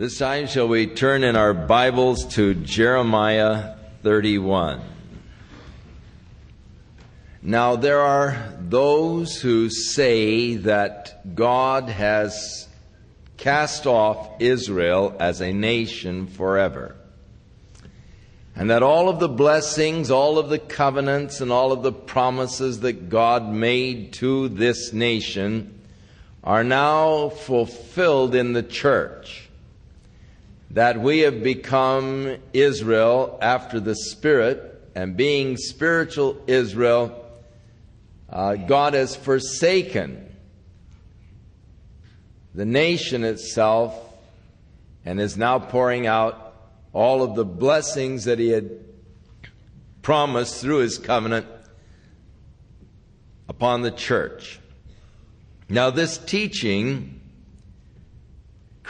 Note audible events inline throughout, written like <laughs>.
This time, shall we turn in our Bibles to Jeremiah 31? Now, there are those who say that God has cast off Israel as a nation forever. And that all of the blessings, all of the covenants, and all of the promises that God made to this nation are now fulfilled in the church. That we have become Israel after the Spirit, and being spiritual Israel, uh, God has forsaken the nation itself and is now pouring out all of the blessings that He had promised through His covenant upon the church. Now, this teaching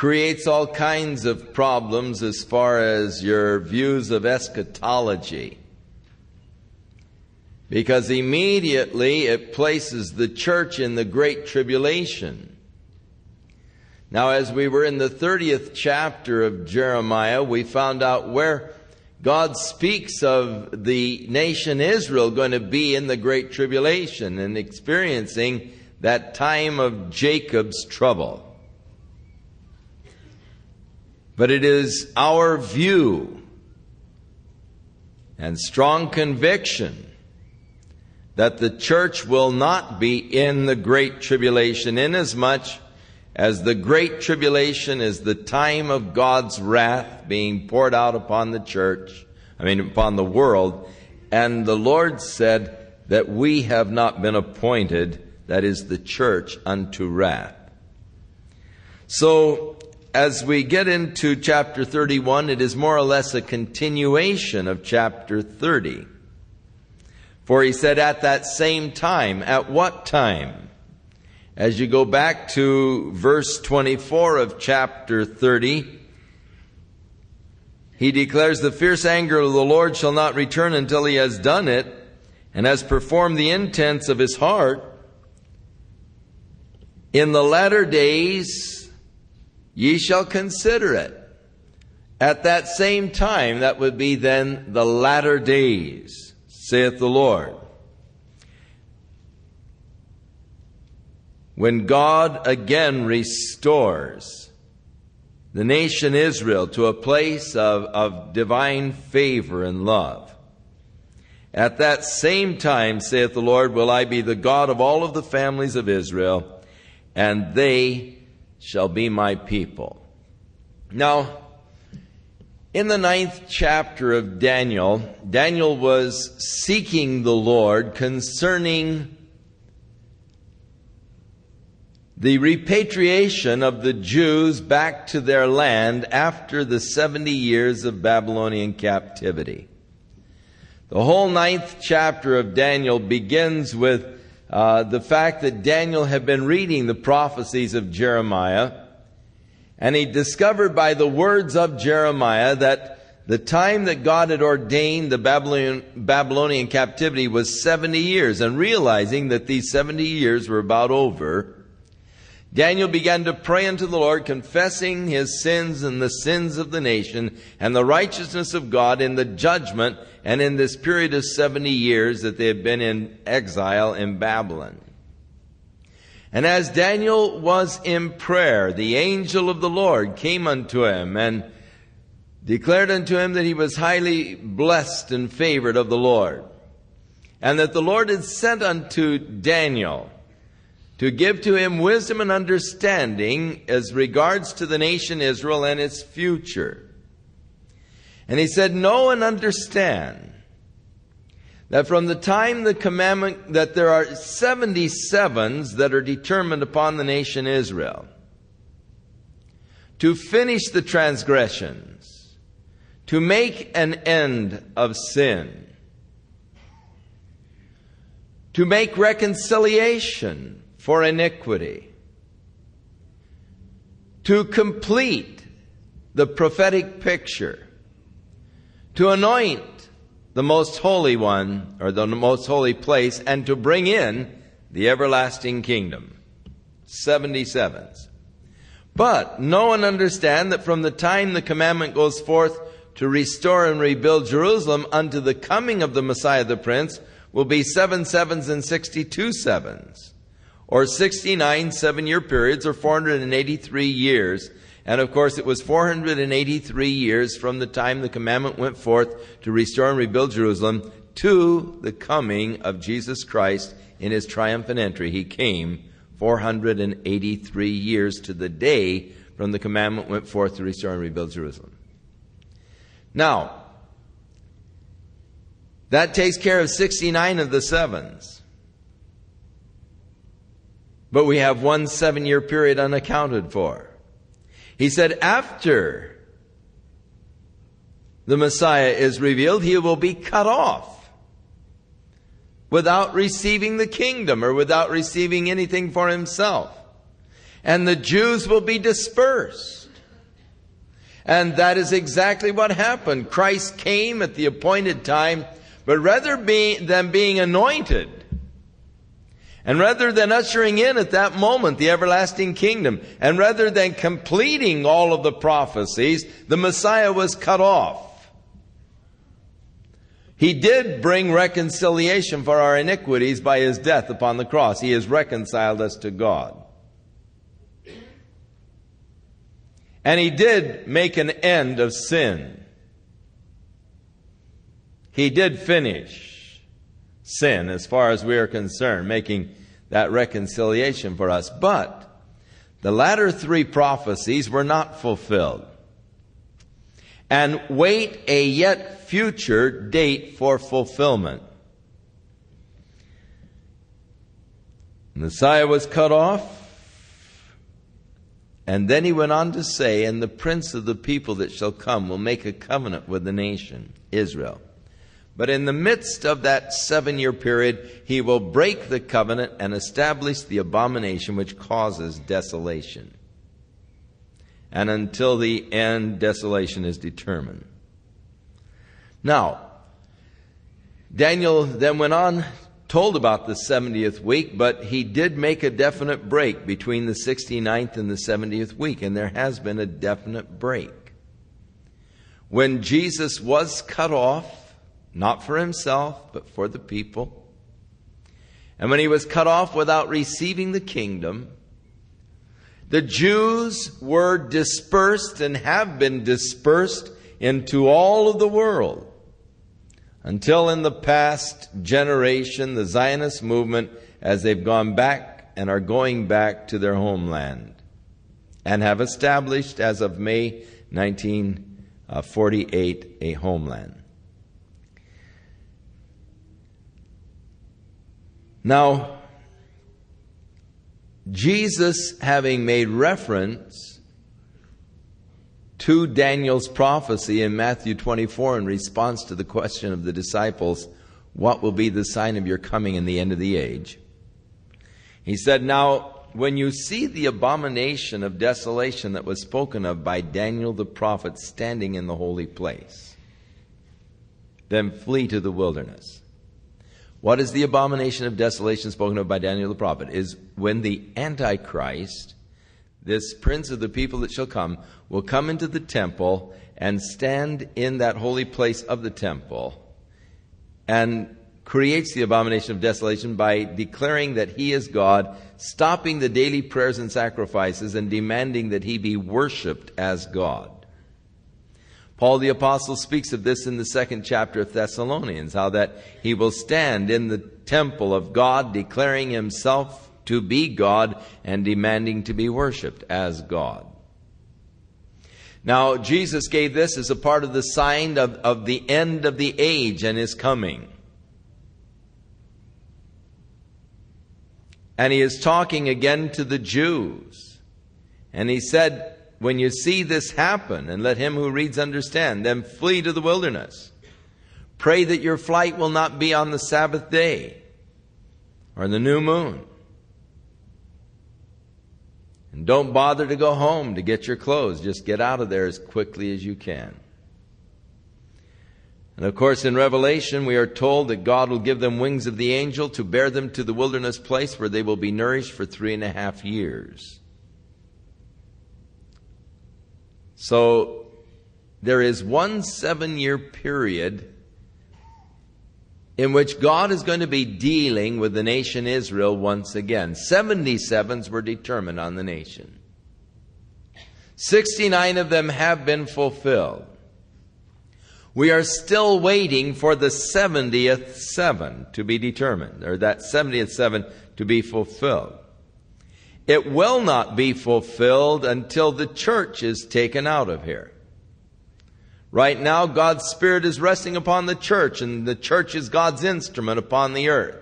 creates all kinds of problems as far as your views of eschatology. Because immediately it places the church in the Great Tribulation. Now, as we were in the 30th chapter of Jeremiah, we found out where God speaks of the nation Israel going to be in the Great Tribulation and experiencing that time of Jacob's trouble. But it is our view and strong conviction that the church will not be in the great tribulation inasmuch as the great tribulation is the time of God's wrath being poured out upon the church, I mean upon the world, and the Lord said that we have not been appointed that is the church, unto wrath. So, as we get into chapter 31, it is more or less a continuation of chapter 30. For he said, at that same time, at what time? As you go back to verse 24 of chapter 30, he declares, The fierce anger of the Lord shall not return until he has done it and has performed the intents of his heart. In the latter days ye shall consider it. At that same time, that would be then the latter days, saith the Lord. When God again restores the nation Israel to a place of, of divine favor and love. At that same time, saith the Lord, will I be the God of all of the families of Israel and they shall be my people. Now, in the ninth chapter of Daniel, Daniel was seeking the Lord concerning the repatriation of the Jews back to their land after the 70 years of Babylonian captivity. The whole ninth chapter of Daniel begins with uh, the fact that Daniel had been reading the prophecies of Jeremiah, and he discovered by the words of Jeremiah that the time that God had ordained the Babylonian, Babylonian captivity was 70 years, and realizing that these 70 years were about over, Daniel began to pray unto the Lord, confessing his sins and the sins of the nation and the righteousness of God in the judgment and in this period of 70 years that they had been in exile in Babylon. And as Daniel was in prayer, the angel of the Lord came unto him and declared unto him that he was highly blessed and favored of the Lord, and that the Lord had sent unto Daniel to give to him wisdom and understanding as regards to the nation Israel and its future. And he said, Know and understand that from the time the commandment that there are 77s that are determined upon the nation Israel to finish the transgressions, to make an end of sin, to make reconciliation for iniquity, to complete the prophetic picture, to anoint the most holy one or the most holy place, and to bring in the everlasting kingdom. 77s. But know and understand that from the time the commandment goes forth to restore and rebuild Jerusalem unto the coming of the Messiah the Prince will be seven sevens and sixty-two sevens, or 69 seven year periods, or 483 years. And of course, it was 483 years from the time the commandment went forth to restore and rebuild Jerusalem to the coming of Jesus Christ in his triumphant entry. He came 483 years to the day from the commandment went forth to restore and rebuild Jerusalem. Now, that takes care of 69 of the sevens. But we have one seven year period unaccounted for. He said, after the Messiah is revealed, he will be cut off without receiving the kingdom or without receiving anything for himself. And the Jews will be dispersed. And that is exactly what happened. Christ came at the appointed time, but rather be, than being anointed, and rather than ushering in at that moment the everlasting kingdom, and rather than completing all of the prophecies, the Messiah was cut off. He did bring reconciliation for our iniquities by his death upon the cross. He has reconciled us to God. And he did make an end of sin. He did finish sin as far as we are concerned, making that reconciliation for us. But the latter three prophecies were not fulfilled. And wait a yet future date for fulfillment. Messiah was cut off. And then he went on to say, And the prince of the people that shall come will make a covenant with the nation, Israel. But in the midst of that seven year period, he will break the covenant and establish the abomination which causes desolation. And until the end, desolation is determined. Now, Daniel then went on, told about the 70th week, but he did make a definite break between the 69th and the 70th week, and there has been a definite break. When Jesus was cut off, not for himself, but for the people, and when he was cut off without receiving the kingdom, the Jews were dispersed and have been dispersed into all of the world until in the past generation, the Zionist movement, as they've gone back and are going back to their homeland and have established, as of May 1948, a homeland. Now, Jesus, having made reference to Daniel's prophecy in Matthew 24 in response to the question of the disciples, What will be the sign of your coming in the end of the age? He said, Now, when you see the abomination of desolation that was spoken of by Daniel the prophet standing in the holy place, then flee to the wilderness. What is the abomination of desolation spoken of by Daniel the prophet? Is when the Antichrist this prince of the people that shall come, will come into the temple and stand in that holy place of the temple and creates the abomination of desolation by declaring that he is God, stopping the daily prayers and sacrifices, and demanding that he be worshiped as God. Paul the apostle speaks of this in the second chapter of Thessalonians, how that he will stand in the temple of God declaring himself to be God and demanding to be worshiped as God. Now, Jesus gave this as a part of the sign of, of the end of the age and his coming. And he is talking again to the Jews. And he said, When you see this happen, and let him who reads understand, then flee to the wilderness. Pray that your flight will not be on the Sabbath day or the new moon and don't bother to go home to get your clothes. Just get out of there as quickly as you can. And of course, in Revelation, we are told that God will give them wings of the angel to bear them to the wilderness place where they will be nourished for three and a half years. So there is one seven year period in which God is going to be dealing with the nation Israel once again. 77s were determined on the nation. 69 of them have been fulfilled. We are still waiting for the 70th seven to be determined, or that 70th seven to be fulfilled. It will not be fulfilled until the church is taken out of here. Right now, God's Spirit is resting upon the church, and the church is God's instrument upon the earth.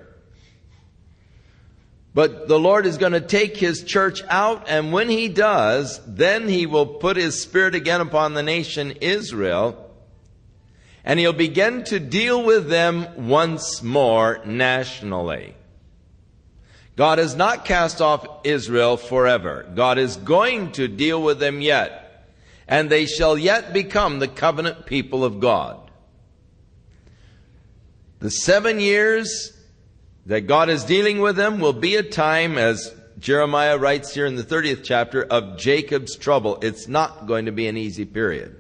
But the Lord is going to take His church out, and when He does, then He will put His Spirit again upon the nation Israel, and He'll begin to deal with them once more nationally. God has not cast off Israel forever. God is going to deal with them yet and they shall yet become the covenant people of God. The seven years that God is dealing with them will be a time, as Jeremiah writes here in the 30th chapter, of Jacob's trouble. It's not going to be an easy period.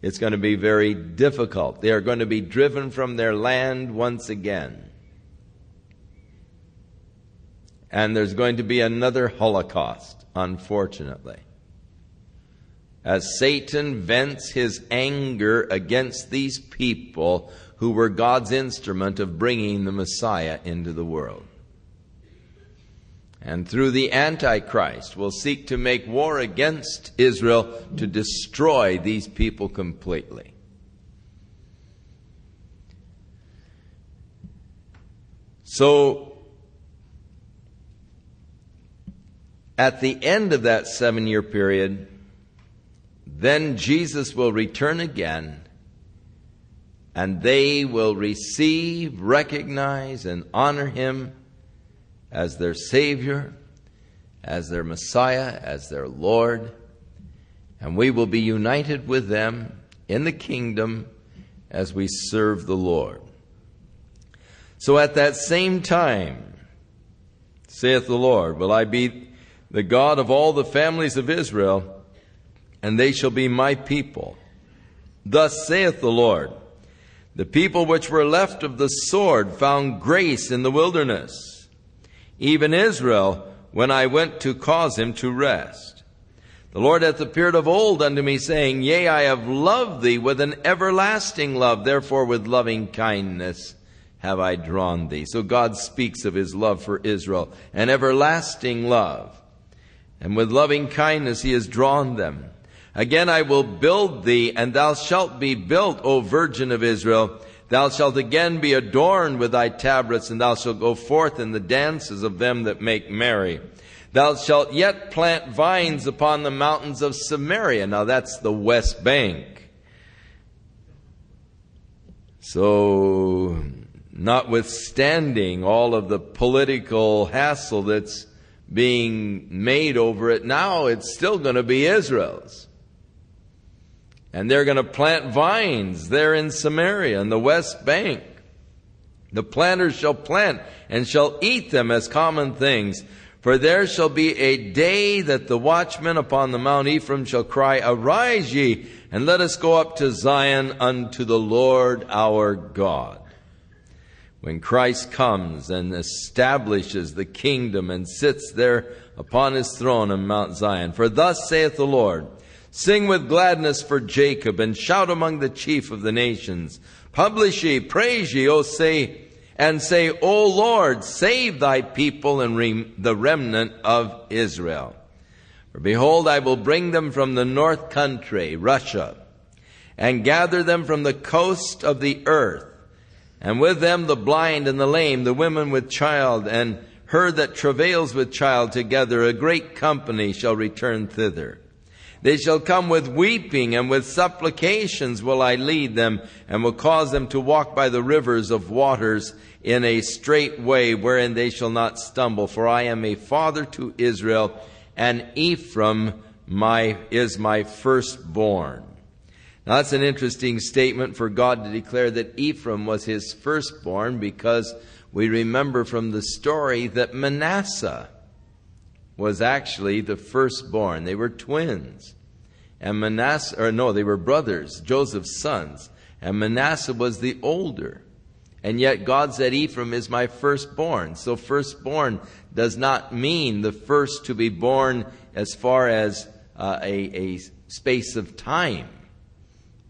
It's going to be very difficult. They are going to be driven from their land once again. And there's going to be another Holocaust, unfortunately as Satan vents his anger against these people who were God's instrument of bringing the Messiah into the world. And through the Antichrist will seek to make war against Israel to destroy these people completely. So, at the end of that seven year period, then Jesus will return again and they will receive, recognize, and honor him as their Savior, as their Messiah, as their Lord. And we will be united with them in the kingdom as we serve the Lord. So at that same time, saith the Lord, will I be the God of all the families of Israel and they shall be my people. Thus saith the Lord, the people which were left of the sword found grace in the wilderness, even Israel, when I went to cause him to rest. The Lord hath appeared of old unto me, saying, Yea, I have loved thee with an everlasting love, therefore with loving kindness have I drawn thee. So God speaks of his love for Israel, an everlasting love. And with loving kindness he has drawn them. Again I will build thee, and thou shalt be built, O Virgin of Israel. Thou shalt again be adorned with thy tabrets, and thou shalt go forth in the dances of them that make merry. Thou shalt yet plant vines upon the mountains of Samaria. Now that's the West Bank. So, notwithstanding all of the political hassle that's being made over it now, it's still going to be Israel's. And they're going to plant vines there in Samaria in the west bank. The planters shall plant and shall eat them as common things. For there shall be a day that the watchmen upon the Mount Ephraim shall cry, Arise ye, and let us go up to Zion unto the Lord our God. When Christ comes and establishes the kingdom and sits there upon his throne in Mount Zion. For thus saith the Lord, Sing with gladness for Jacob and shout among the chief of the nations. Publish ye, praise ye, O say, and say, O Lord, save thy people and rem- the remnant of Israel. For behold, I will bring them from the north country, Russia, and gather them from the coast of the earth, and with them the blind and the lame, the women with child, and her that travails with child together, a great company shall return thither. They shall come with weeping and with supplications will I lead them and will cause them to walk by the rivers of waters in a straight way wherein they shall not stumble. For I am a father to Israel and Ephraim my, is my firstborn. Now that's an interesting statement for God to declare that Ephraim was his firstborn because we remember from the story that Manasseh was actually the firstborn. They were twins. and Manasseh, or no, they were brothers, Joseph's sons, and Manasseh was the older. And yet God said, Ephraim is my firstborn. So firstborn does not mean the first to be born as far as uh, a, a space of time,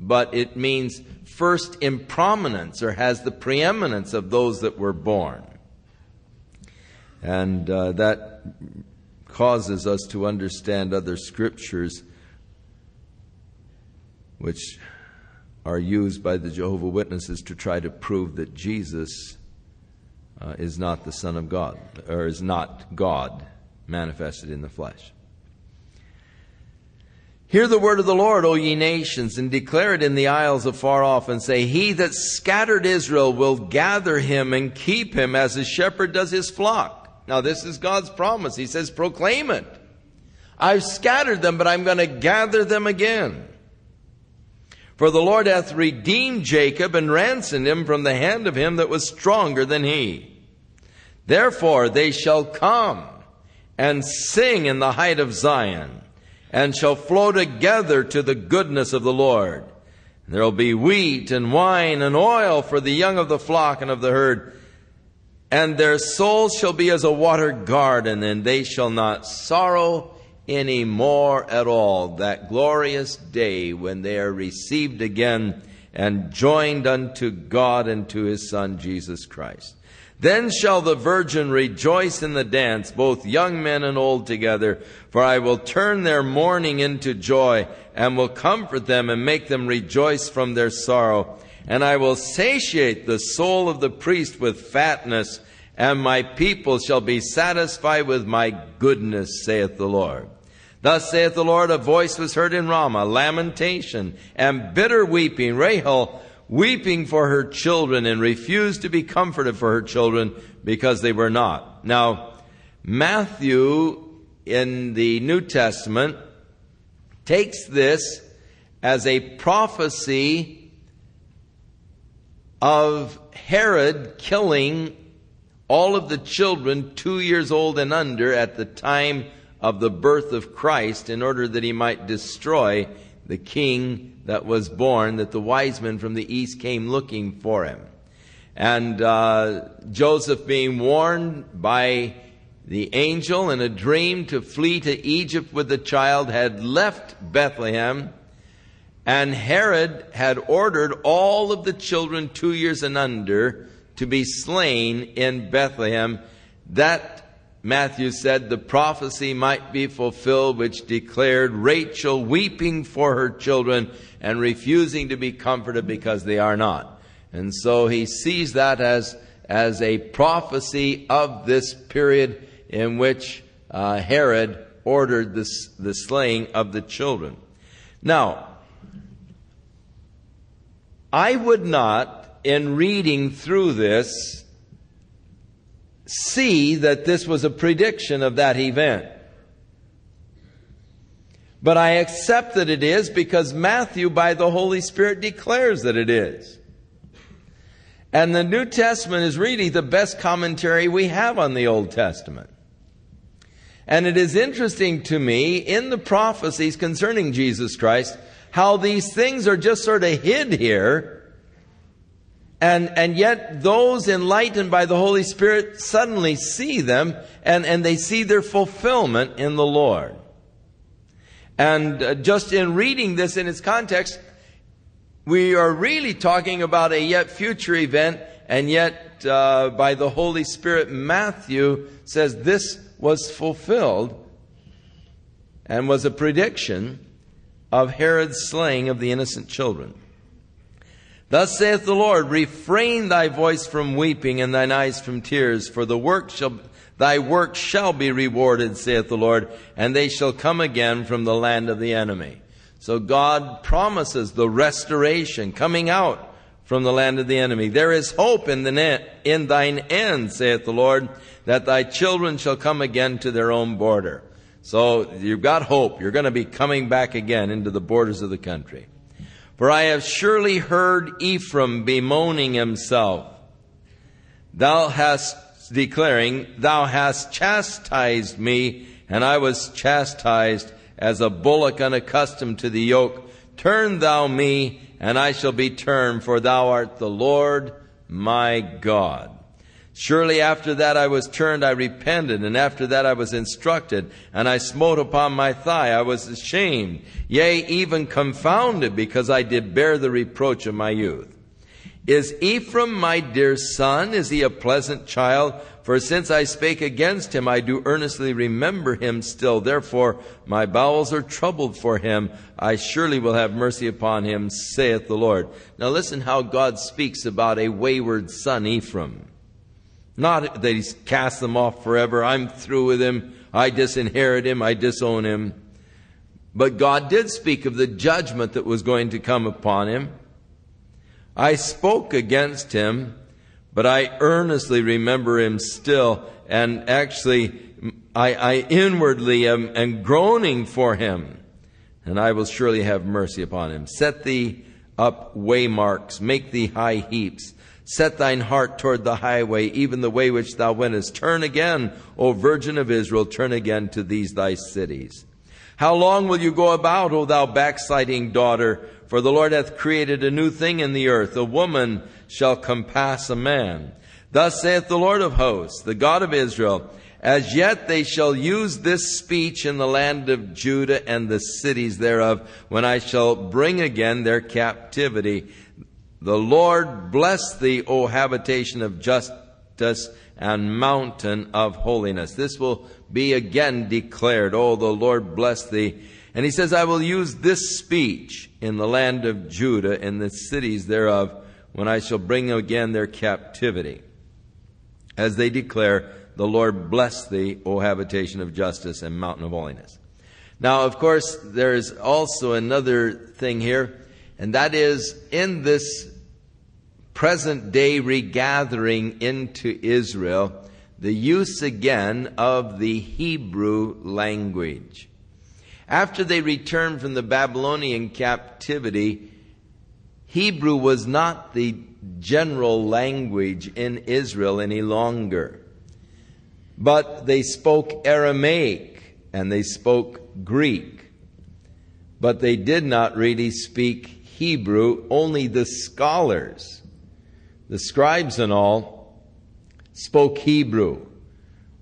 but it means first in prominence or has the preeminence of those that were born. And uh, that causes us to understand other scriptures which are used by the Jehovah Witnesses to try to prove that Jesus uh, is not the Son of God, or is not God manifested in the flesh. Hear the word of the Lord, O ye nations, and declare it in the isles afar off, and say, He that scattered Israel will gather him and keep him as a shepherd does his flock. Now, this is God's promise. He says, Proclaim it. I've scattered them, but I'm going to gather them again. For the Lord hath redeemed Jacob and ransomed him from the hand of him that was stronger than he. Therefore they shall come and sing in the height of Zion and shall flow together to the goodness of the Lord. There will be wheat and wine and oil for the young of the flock and of the herd. And their souls shall be as a watered garden, and they shall not sorrow any more at all. That glorious day when they are received again and joined unto God and to his Son Jesus Christ. Then shall the virgin rejoice in the dance, both young men and old together, for I will turn their mourning into joy, and will comfort them and make them rejoice from their sorrow. And I will satiate the soul of the priest with fatness, and my people shall be satisfied with my goodness, saith the Lord. Thus saith the Lord, a voice was heard in Ramah, lamentation and bitter weeping. Rahel weeping for her children and refused to be comforted for her children because they were not. Now, Matthew in the New Testament takes this as a prophecy of Herod killing all of the children two years old and under at the time of the birth of Christ in order that he might destroy the king that was born, that the wise men from the east came looking for him. And uh, Joseph, being warned by the angel in a dream to flee to Egypt with the child, had left Bethlehem. And Herod had ordered all of the children two years and under to be slain in Bethlehem. That Matthew said the prophecy might be fulfilled which declared Rachel weeping for her children and refusing to be comforted because they are not. And so he sees that as, as a prophecy of this period in which uh, Herod ordered this, the slaying of the children. Now, I would not, in reading through this, see that this was a prediction of that event. But I accept that it is because Matthew, by the Holy Spirit, declares that it is. And the New Testament is really the best commentary we have on the Old Testament. And it is interesting to me in the prophecies concerning Jesus Christ how these things are just sort of hid here and, and yet those enlightened by the Holy Spirit suddenly see them and, and they see their fulfillment in the Lord. And uh, just in reading this in its context, we are really talking about a yet future event, and yet uh, by the Holy Spirit, Matthew says this was fulfilled and was a prediction of Herod's slaying of the innocent children. Thus saith the Lord, refrain thy voice from weeping and thine eyes from tears, for the work shall, thy work shall be rewarded, saith the Lord, and they shall come again from the land of the enemy. So God promises the restoration, coming out from the land of the enemy. There is hope in the in thine end, saith the Lord, that thy children shall come again to their own border. So you've got hope. You're going to be coming back again into the borders of the country. For I have surely heard Ephraim bemoaning himself. Thou hast declaring, Thou hast chastised me, and I was chastised, as a bullock unaccustomed to the yoke. Turn thou me, and I shall be turned, for thou art the Lord my God. Surely after that I was turned, I repented, and after that I was instructed, and I smote upon my thigh. I was ashamed, yea, even confounded, because I did bear the reproach of my youth. Is Ephraim my dear son? Is he a pleasant child? For since I spake against him, I do earnestly remember him still. Therefore, my bowels are troubled for him. I surely will have mercy upon him, saith the Lord. Now listen how God speaks about a wayward son, Ephraim. Not that he's cast them off forever. I'm through with him. I disinherit him. I disown him. But God did speak of the judgment that was going to come upon him. I spoke against him, but I earnestly remember him still, and actually, I, I inwardly am, am groaning for him, and I will surely have mercy upon him. Set thee up waymarks, make thee high heaps. Set thine heart toward the highway, even the way which thou wentest. Turn again, O Virgin of Israel, turn again to these thy cities. How long will you go about, O thou backsliding daughter? For the Lord hath created a new thing in the earth. A woman shall compass a man. Thus saith the Lord of hosts, the God of Israel, as yet they shall use this speech in the land of Judah and the cities thereof, when I shall bring again their captivity. The Lord bless thee, O habitation of justice and mountain of holiness. This will be again declared. Oh, the Lord bless thee. And he says, I will use this speech in the land of Judah and the cities thereof when I shall bring again their captivity. As they declare, the Lord bless thee, O habitation of justice and mountain of holiness. Now, of course, there is also another thing here, and that is in this present day regathering into Israel, the use again of the Hebrew language. After they returned from the Babylonian captivity, Hebrew was not the general language in Israel any longer. But they spoke Aramaic and they spoke Greek. But they did not really speak Hebrew, only the scholars, the scribes and all, spoke Hebrew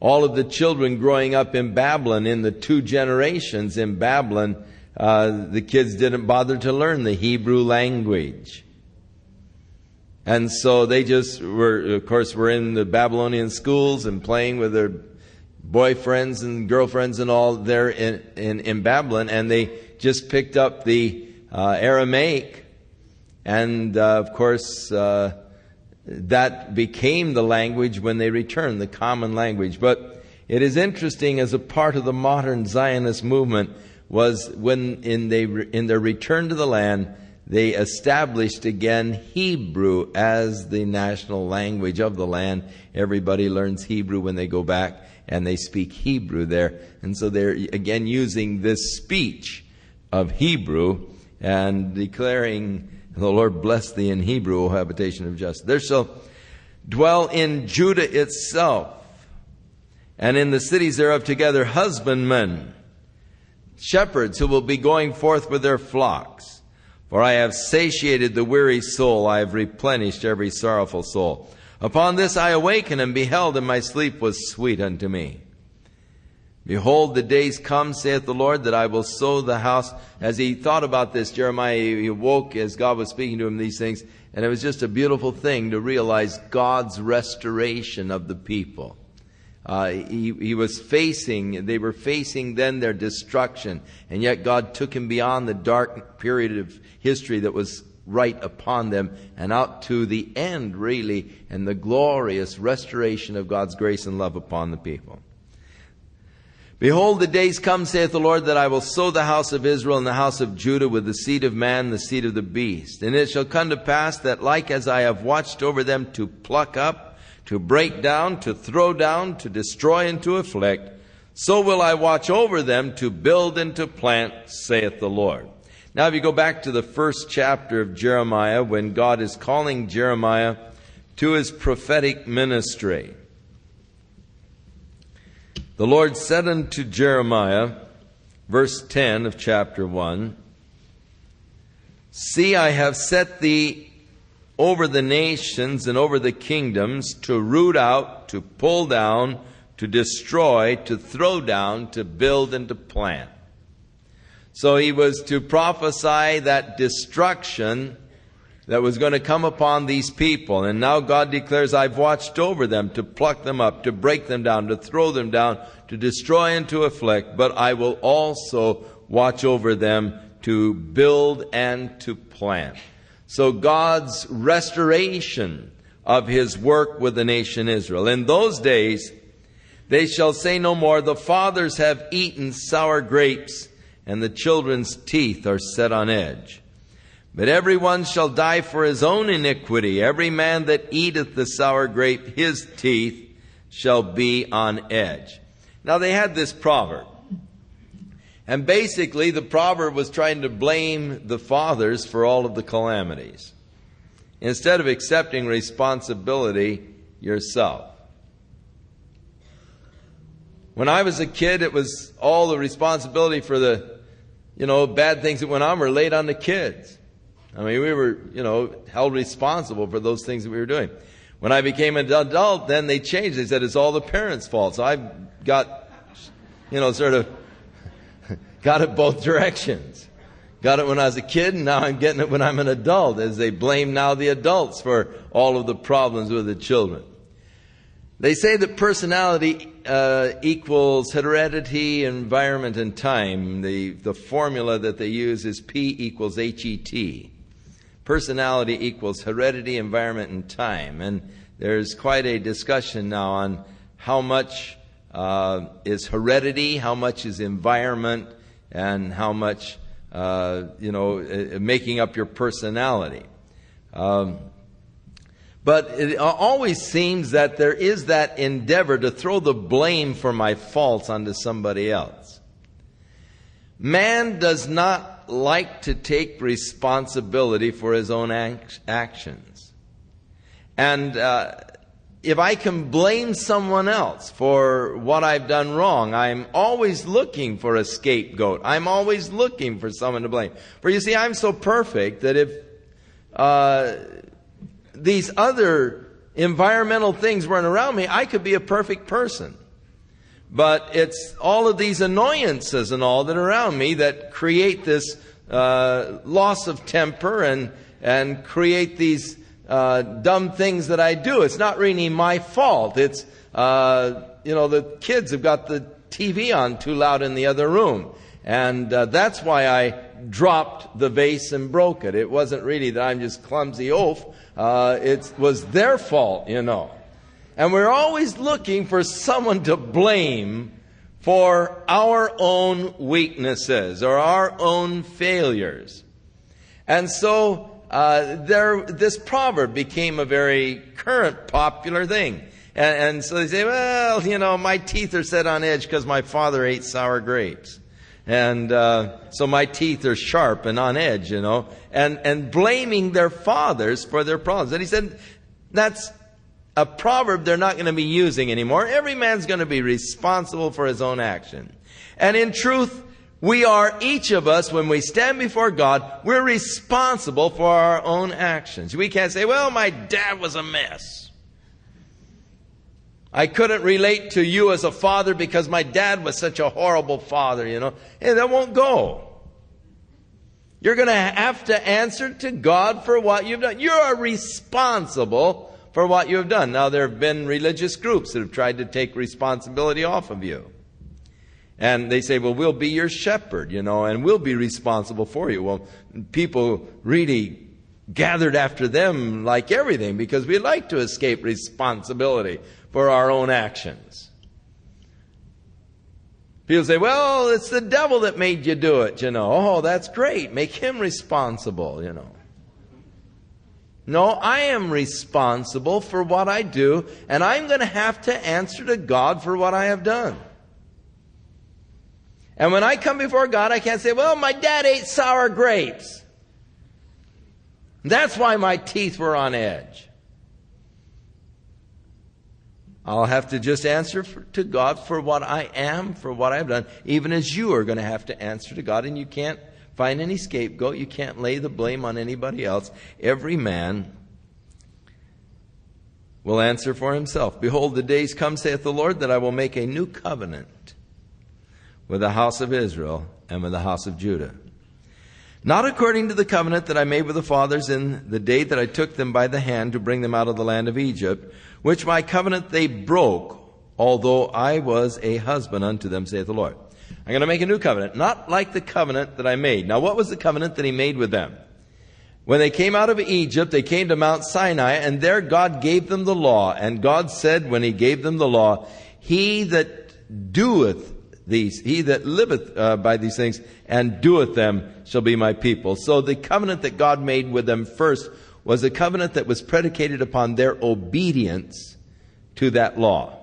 all of the children growing up in Babylon in the two generations in Babylon, uh, the kids didn't bother to learn the Hebrew language. And so they just were, of course, were in the Babylonian schools and playing with their boyfriends and girlfriends and all there in, in, in Babylon, and they just picked up the uh, Aramaic. And uh, of course, uh, that became the language when they returned, the common language. But it is interesting as a part of the modern Zionist movement was when in, they, in their return to the land, they established again Hebrew as the national language of the land. Everybody learns Hebrew when they go back and they speak Hebrew there. And so they're again using this speech of Hebrew and declaring the Lord bless thee in Hebrew, O habitation of justice. There shall dwell in Judah itself, and in the cities thereof together husbandmen, shepherds who will be going forth with their flocks. For I have satiated the weary soul, I have replenished every sorrowful soul. Upon this I awakened and beheld, and my sleep was sweet unto me. Behold, the days come, saith the Lord, that I will sow the house. As he thought about this, Jeremiah, he awoke as God was speaking to him these things, and it was just a beautiful thing to realize God's restoration of the people. Uh, he, he was facing, they were facing then their destruction, and yet God took him beyond the dark period of history that was right upon them and out to the end, really, and the glorious restoration of God's grace and love upon the people. Behold, the days come, saith the Lord, that I will sow the house of Israel and the house of Judah with the seed of man, the seed of the beast. And it shall come to pass that like as I have watched over them to pluck up, to break down, to throw down, to destroy and to afflict, so will I watch over them to build and to plant, saith the Lord. Now if you go back to the first chapter of Jeremiah, when God is calling Jeremiah to his prophetic ministry, the Lord said unto Jeremiah, verse 10 of chapter 1. See, I have set thee over the nations and over the kingdoms to root out, to pull down, to destroy, to throw down, to build, and to plant. So he was to prophesy that destruction that was going to come upon these people. And now God declares, I've watched over them to pluck them up, to break them down, to throw them down, to destroy and to afflict, but I will also watch over them to build and to plant. So God's restoration of his work with the nation Israel. In those days, they shall say no more, the fathers have eaten sour grapes, and the children's teeth are set on edge. But every one shall die for his own iniquity. Every man that eateth the sour grape, his teeth shall be on edge. Now they had this proverb. And basically, the proverb was trying to blame the fathers for all of the calamities instead of accepting responsibility yourself. When I was a kid, it was all the responsibility for the, you know, bad things that went on were laid on the kids. I mean, we were, you know, held responsible for those things that we were doing. When I became an adult, then they changed. They said it's all the parents' fault. So I got, you know, sort of <laughs> got it both directions. Got it when I was a kid, and now I'm getting it when I'm an adult, as they blame now the adults for all of the problems with the children. They say that personality uh, equals heredity, environment, and time. The, the formula that they use is P equals HET. Personality equals heredity, environment, and time. And there's quite a discussion now on how much uh, is heredity, how much is environment, and how much, uh, you know, uh, making up your personality. Um, but it always seems that there is that endeavor to throw the blame for my faults onto somebody else. Man does not like to take responsibility for his own actions. And uh, if I can blame someone else for what I've done wrong, I'm always looking for a scapegoat. I'm always looking for someone to blame. For you see, I'm so perfect that if uh, these other environmental things weren't around me, I could be a perfect person. But it's all of these annoyances and all that are around me that create this uh, loss of temper and and create these uh, dumb things that I do. It's not really my fault. It's, uh, you know, the kids have got the TV on too loud in the other room. And uh, that's why I dropped the vase and broke it. It wasn't really that I'm just clumsy oaf. Uh, it was their fault, you know. And we're always looking for someone to blame for our own weaknesses or our own failures. And so uh, there, this proverb became a very current, popular thing. And, and, so they say, well, you know, my teeth are set on edge because my father ate sour grapes. And uh, so my teeth are sharp and on edge, you know, and, and blaming their fathers for their problems. And he said, that's a proverb they're not going to be using anymore. Every man's going to be responsible for his own action. And in truth, we are, each of us, when we stand before God, we're responsible for our own actions. We can't say, well, my dad was a mess. I couldn't relate to you as a father because my dad was such a horrible father, you know. And that won't go. You're going to have to answer to God for what you've done. You are responsible for what you have done. Now, there have been religious groups that have tried to take responsibility off of you. And they say, well, we'll be your shepherd, you know, and we'll be responsible for you. Well, people really gathered after them like everything because we like to escape responsibility for our own actions. People say, well, it's the devil that made you do it, you know. Oh, that's great. Make him responsible, you know. No, I am responsible for what I do, and I'm going to have to answer to God for what I have done. And when I come before God, I can't say, well, my dad ate sour grapes. That's why my teeth were on edge. I'll have to just answer for, to God for what I am, for what I've done, even as you are going to have to answer to God. And you can't find any scapegoat. You can't lay the blame on anybody else. Every man will answer for himself. Behold, the days come, saith the Lord, that I will make a new covenant with the house of Israel and with the house of Judah. Not according to the covenant that I made with the fathers in the day that I took them by the hand to bring them out of the land of Egypt, which my covenant they broke, although I was a husband unto them, saith the Lord. I'm going to make a new covenant, not like the covenant that I made. Now, what was the covenant that he made with them? When they came out of Egypt, they came to Mount Sinai, and there God gave them the law. And God said, when He gave them the law, He that doeth these, he that liveth uh, by these things and doeth them shall be my people. So the covenant that God made with them first was a covenant that was predicated upon their obedience to that law.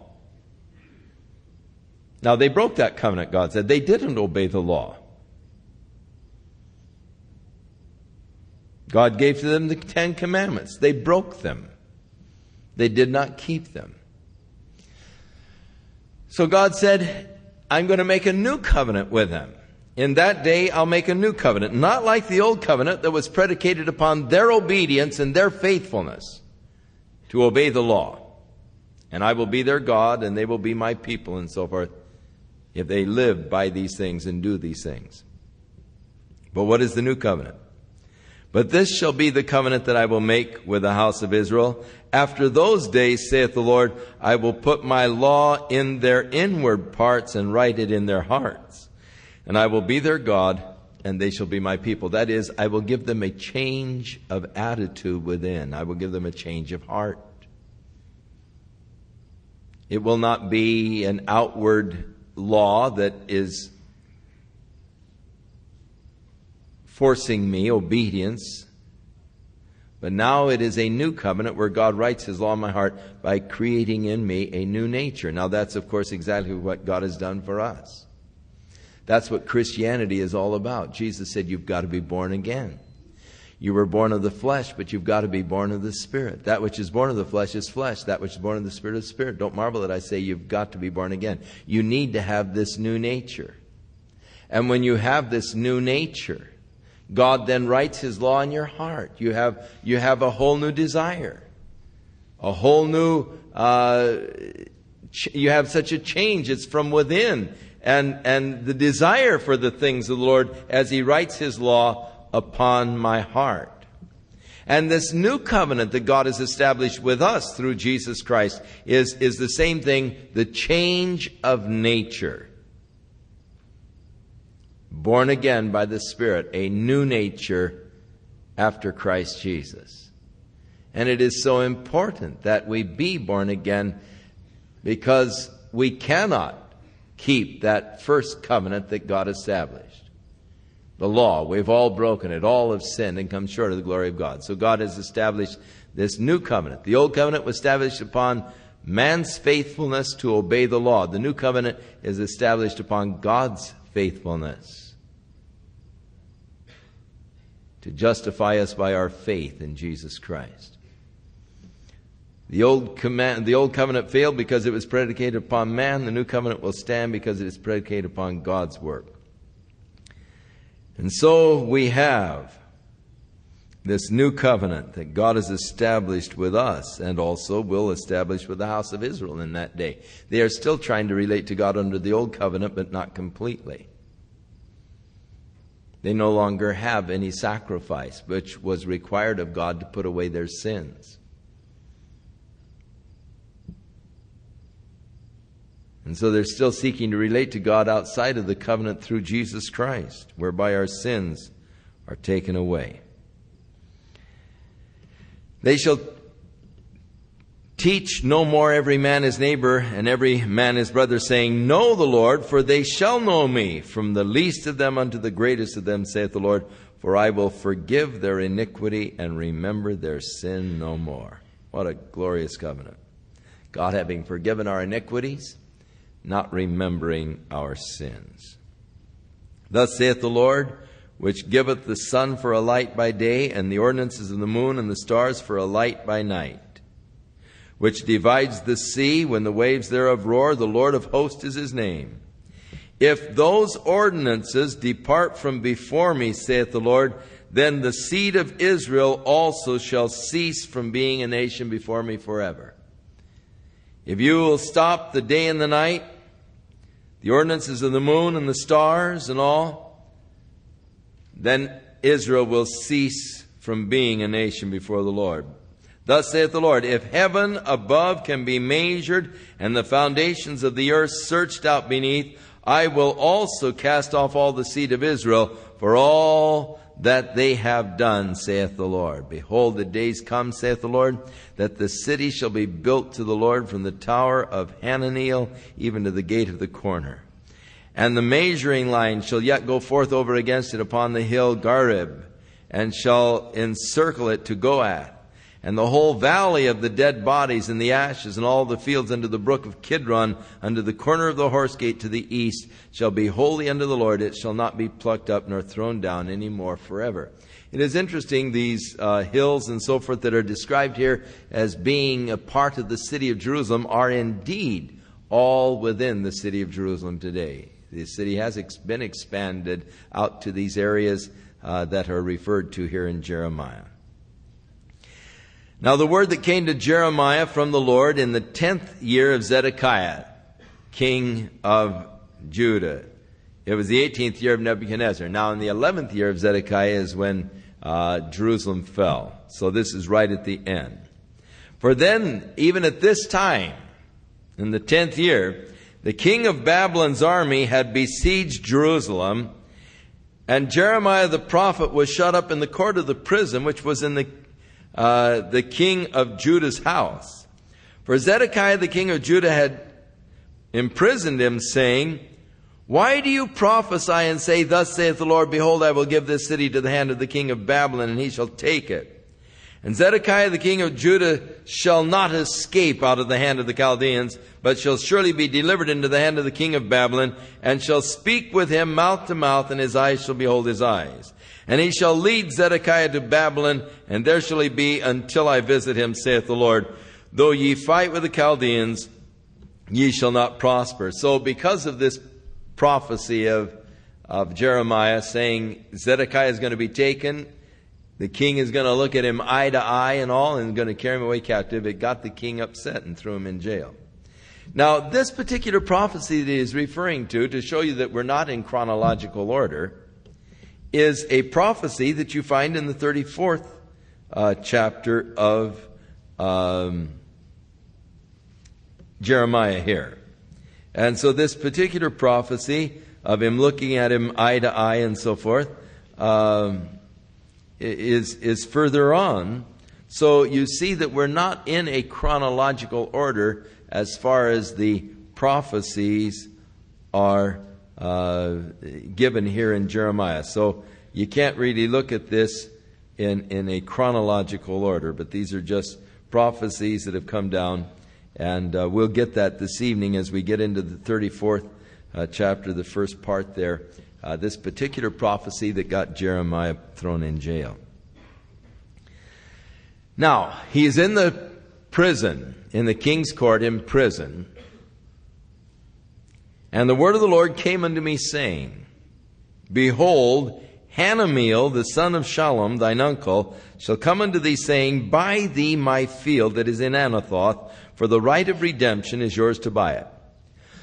Now they broke that covenant, God said. They didn't obey the law. God gave to them the Ten Commandments. They broke them. They did not keep them. So God said, I'm going to make a new covenant with them. In that day, I'll make a new covenant, not like the old covenant that was predicated upon their obedience and their faithfulness to obey the law. And I will be their God, and they will be my people, and so forth, if they live by these things and do these things. But what is the new covenant? But this shall be the covenant that I will make with the house of Israel. After those days, saith the Lord, I will put my law in their inward parts and write it in their hearts. And I will be their God, and they shall be my people. That is, I will give them a change of attitude within. I will give them a change of heart. It will not be an outward law that is forcing me obedience. But now it is a new covenant where God writes His law in my heart by creating in me a new nature. Now that's of course exactly what God has done for us. That's what Christianity is all about. Jesus said you've got to be born again. You were born of the flesh, but you've got to be born of the Spirit. That which is born of the flesh is flesh. That which is born of the Spirit is Spirit. Don't marvel that I say you've got to be born again. You need to have this new nature. And when you have this new nature, God then writes His law in your heart. You have, you have a whole new desire, a whole new, uh, ch- you have such a change. It's from within. And, and the desire for the things of the Lord as He writes His law upon my heart. And this new covenant that God has established with us through Jesus Christ is, is the same thing, the change of nature born again by the Spirit, a new nature after Christ Jesus. And it is so important that we be born again because we cannot keep that first covenant that God established. The law, we've all broken it, all have sinned and come short of the glory of God. So God has established this new covenant. The old covenant was established upon man's faithfulness to obey the law. The new covenant is established upon God's faithfulness to justify us by our faith in Jesus Christ. The old, command, the old covenant failed because it was predicated upon man. The new covenant will stand because it is predicated upon God's work. And so we have this new covenant that God has established with us and also will establish with the house of Israel in that day. They are still trying to relate to God under the old covenant, but not completely. They no longer have any sacrifice, which was required of God to put away their sins. And so they're still seeking to relate to God outside of the covenant through Jesus Christ, whereby our sins are taken away. They shall Teach no more every man his neighbor and every man his brother, saying, Know the Lord, for they shall know me, from the least of them unto the greatest of them, saith the Lord, for I will forgive their iniquity and remember their sin no more. What a glorious covenant. God having forgiven our iniquities, not remembering our sins. Thus saith the Lord, which giveth the sun for a light by day, and the ordinances of the moon and the stars for a light by night which divides the sea when the waves thereof roar. The Lord of hosts is his name. If those ordinances depart from before me, saith the Lord, then the seed of Israel also shall cease from being a nation before me forever. If you will stop the day and the night, the ordinances of the moon and the stars and all, then Israel will cease from being a nation before the Lord. Thus saith the Lord, if heaven above can be measured and the foundations of the earth searched out beneath, I will also cast off all the seed of Israel for all that they have done, saith the Lord. Behold, the days come, saith the Lord, that the city shall be built to the Lord from the tower of Hananeel even to the gate of the corner. And the measuring line shall yet go forth over against it upon the hill Gareb, and shall encircle it to Goath and the whole valley of the dead bodies and the ashes and all the fields under the brook of Kidron under the corner of the horse gate to the east shall be holy unto the Lord. It shall not be plucked up nor thrown down any more forever. It is interesting, these uh, hills and so forth that are described here as being a part of the city of Jerusalem are indeed all within the city of Jerusalem today. The city has ex- been expanded out to these areas uh, that are referred to here in Jeremiah. Now the word that came to Jeremiah from the Lord in the tenth year of Zedekiah, king of Judah. It was the 18th year of Nebuchadnezzar. Now in the 11th year of Zedekiah is when uh, Jerusalem fell. So this is right at the end. For then, even at this time, in the 10th year, the king of Babylon's army had besieged Jerusalem, and Jeremiah the prophet was shut up in the court of the prison, which was in the uh, the king of Judah's house. For Zedekiah the king of Judah had imprisoned him, saying, Why do you prophesy and say, Thus saith the Lord, Behold, I will give this city to the hand of the king of Babylon, and he shall take it. And Zedekiah the king of Judah shall not escape out of the hand of the Chaldeans, but shall surely be delivered into the hand of the king of Babylon, and shall speak with him mouth to mouth, and his eyes shall behold his eyes. And he shall lead Zedekiah to Babylon, and there shall he be until I visit him, saith the Lord. Though ye fight with the Chaldeans, ye shall not prosper. So because of this prophecy of, of Jeremiah saying Zedekiah is going to be taken, the king is going to look at him eye to eye and all, and going to carry him away captive, it got the king upset and threw him in jail. Now, this particular prophecy that he is referring to, to show you that we're not in chronological order, is a prophecy that you find in the 34th uh, chapter of um, Jeremiah here. And so, this particular prophecy of him looking at him eye to eye and so forth um, is, is further on. So, you see that we're not in a chronological order as far as the prophecies are uh, given here in Jeremiah. So you can't really look at this in, in a chronological order, but these are just prophecies that have come down. And uh, we'll get that this evening as we get into the 34th uh, chapter, the first part there. Uh, this particular prophecy that got Jeremiah thrown in jail. Now, he's in the prison, in the king's court in prison. And the word of the Lord came unto me, saying, Behold, Hanameel, the son of Shallum, thine uncle, shall come unto thee, saying, Buy thee my field that is in Anathoth, for the right of redemption is yours to buy it.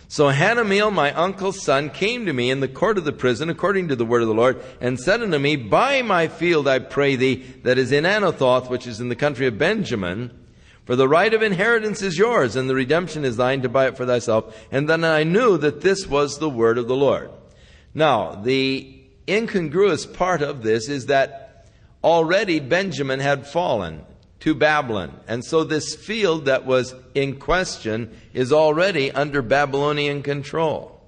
So Hanameel, my uncle's son, came to me in the court of the prison, according to the word of the Lord, and said unto me, Buy my field, I pray thee, that is in Anathoth, which is in the country of Benjamin, for the right of inheritance is yours, and the redemption is thine to buy it for thyself. And then I knew that this was the word of the Lord. Now, the incongruous part of this is that already Benjamin had fallen to Babylon. And so this field that was in question is already under Babylonian control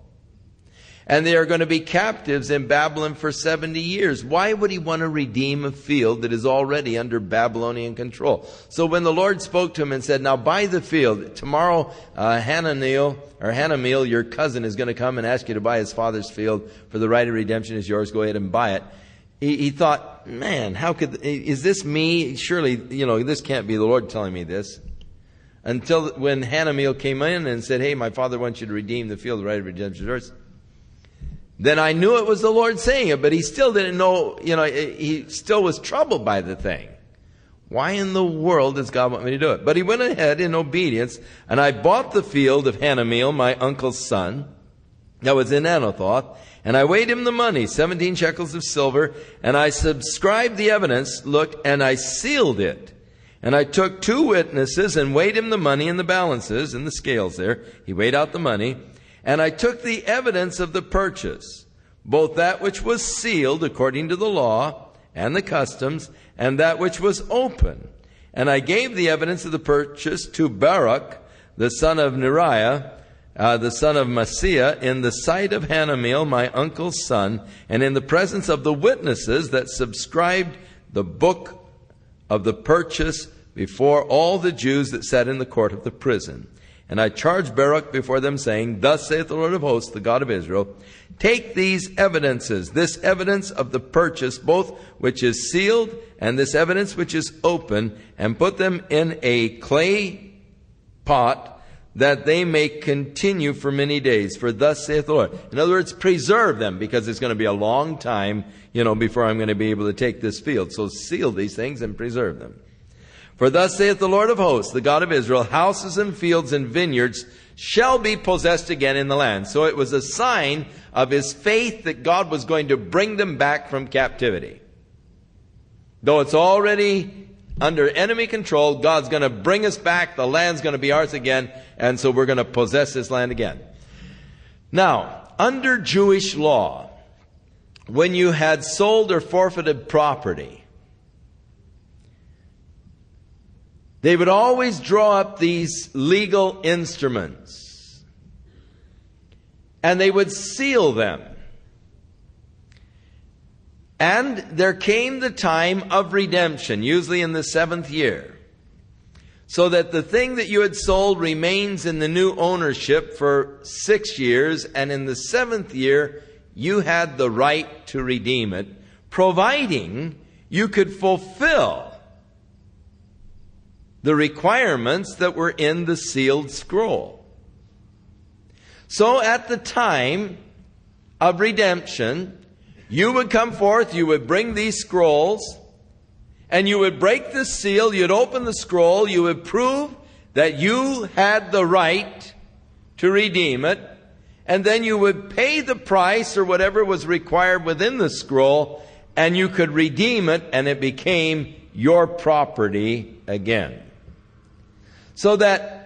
and they are going to be captives in Babylon for 70 years. Why would he want to redeem a field that is already under Babylonian control? So when the Lord spoke to him and said, now buy the field, tomorrow uh, Hananiel, or Hanameel, your cousin, is going to come and ask you to buy his father's field for the right of redemption is yours, go ahead and buy it. He, he thought, man, how could, is this me? Surely, you know, this can't be the Lord telling me this. until when Hanameel came in and said, Hey, my father wants you to redeem the field, the right of redemption is yours. Then I knew it was the Lord saying it, but he still didn't know, you know, he still was troubled by the thing. Why in the world does God want me to do it? But he went ahead in obedience, and I bought the field of Hanameel, my uncle's son, that was in Anathoth, and I weighed him the money, 17 shekels of silver, and I subscribed the evidence, look, and I sealed it. And I took two witnesses and weighed him the money in the balances, in the scales there. He weighed out the money. And I took the evidence of the purchase, both that which was sealed according to the law and the customs, and that which was open. And I gave the evidence of the purchase to Baruch, the son of Neriah, uh, the son of Mahseiah, in the sight of Hanameel, my uncle's son, and in the presence of the witnesses that subscribed the book of the purchase before all the Jews that sat in the court of the prison. And I charged Baruch before them, saying, Thus saith the Lord of hosts, the God of Israel, Take these evidences, this evidence of the purchase, both which is sealed and this evidence which is open, and put them in a clay pot that they may continue for many days. For thus saith the Lord. In other words, preserve them because it's going to be a long time, you know, before I'm going to be able to take this field. So seal these things and preserve them. For thus saith the Lord of hosts, the God of Israel, houses and fields and vineyards shall be possessed again in the land. So it was a sign of his faith that God was going to bring them back from captivity. Though it's already under enemy control. God's going to bring us back. The land's going to be ours again. And so we're going to possess this land again. Now, under Jewish law, when you had sold or forfeited property, they would always draw up these legal instruments and they would seal them. And there came the time of redemption, usually in the seventh year, so that the thing that you had sold remains in the new ownership for six years, and in the seventh year, you had the right to redeem it, providing you could fulfill the requirements that were in the sealed scroll. So at the time of redemption, you would come forth, you would bring these scrolls, and you would break the seal, you'd open the scroll, you would prove that you had the right to redeem it, and then you would pay the price or whatever was required within the scroll, and you could redeem it, and it became your property again. So that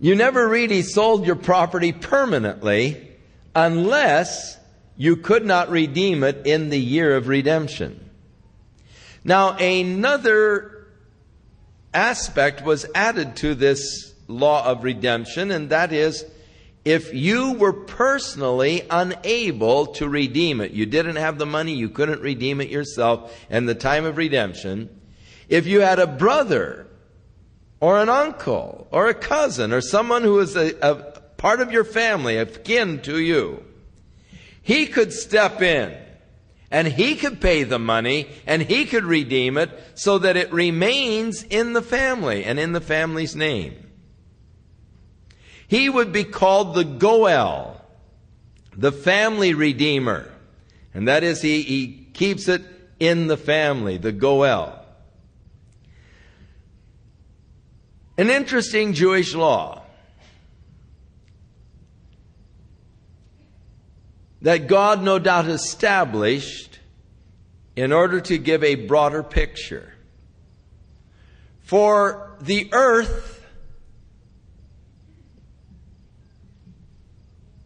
you never really sold your property permanently unless you could not redeem it in the year of redemption. Now, another aspect was added to this law of redemption, and that is if you were personally unable to redeem it, you didn't have the money, you couldn't redeem it yourself in the time of redemption, if you had a brother or an uncle or a cousin or someone who is a, a part of your family, a kin to you, he could step in and he could pay the money and he could redeem it so that it remains in the family and in the family's name. He would be called the Goel, the family redeemer. And that is, he, he keeps it in the family, the Goel. An interesting Jewish law. that God no doubt established in order to give a broader picture. For the earth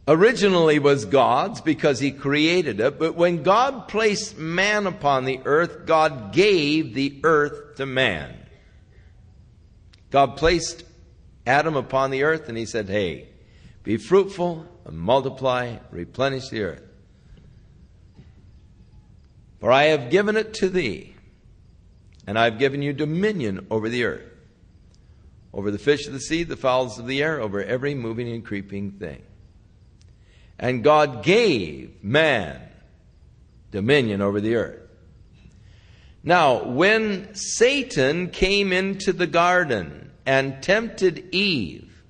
originally was God's because He created it, but when God placed man upon the earth, God gave the earth to man. God placed Adam upon the earth and He said, Hey, be fruitful and multiply, replenish the earth. For I have given it to thee, and I have given you dominion over the earth, over the fish of the sea, the fowls of the air, over every moving and creeping thing. And God gave man dominion over the earth. Now, when Satan came into the garden and tempted Eve.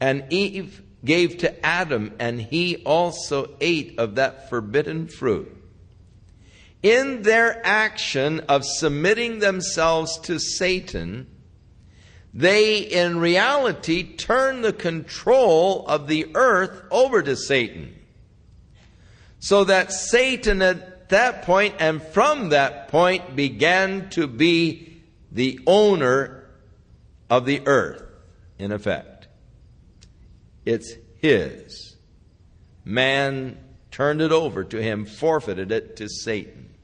And Eve gave to Adam, and he also ate of that forbidden fruit. In their action of submitting themselves to Satan, they in reality turn the control of the earth over to Satan. So that Satan at that point and from that point began to be the owner of the earth, in effect. It's his. Man turned it over to him, forfeited it to Satan.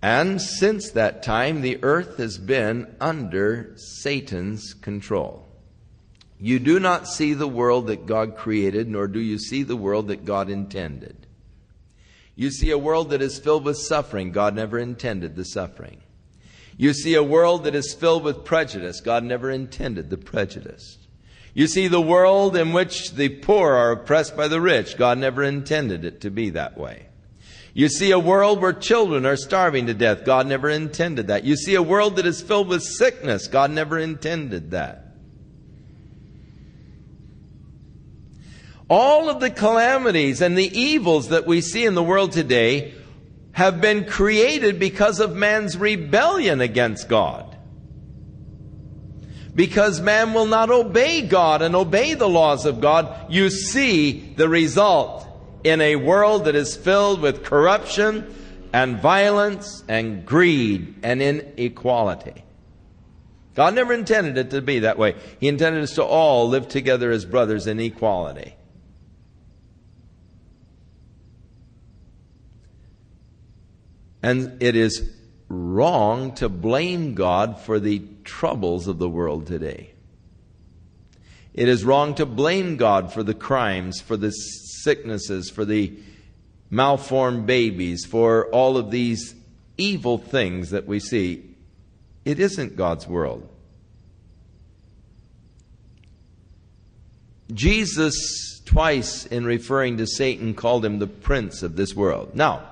And since that time, the earth has been under Satan's control. You do not see the world that God created, nor do you see the world that God intended. You see a world that is filled with suffering. God never intended the suffering. You see a world that is filled with prejudice. God never intended the prejudice. You see the world in which the poor are oppressed by the rich. God never intended it to be that way. You see a world where children are starving to death. God never intended that. You see a world that is filled with sickness. God never intended that. All of the calamities and the evils that we see in the world today have been created because of man's rebellion against God. Because man will not obey God and obey the laws of God, you see the result in a world that is filled with corruption and violence and greed and inequality. God never intended it to be that way. He intended us to all live together as brothers in equality. And it is wrong to blame God for the troubles of the world today. It is wrong to blame God for the crimes, for the sicknesses, for the malformed babies, for all of these evil things that we see. It isn't God's world. Jesus, twice in referring to Satan, called him the prince of this world. Now,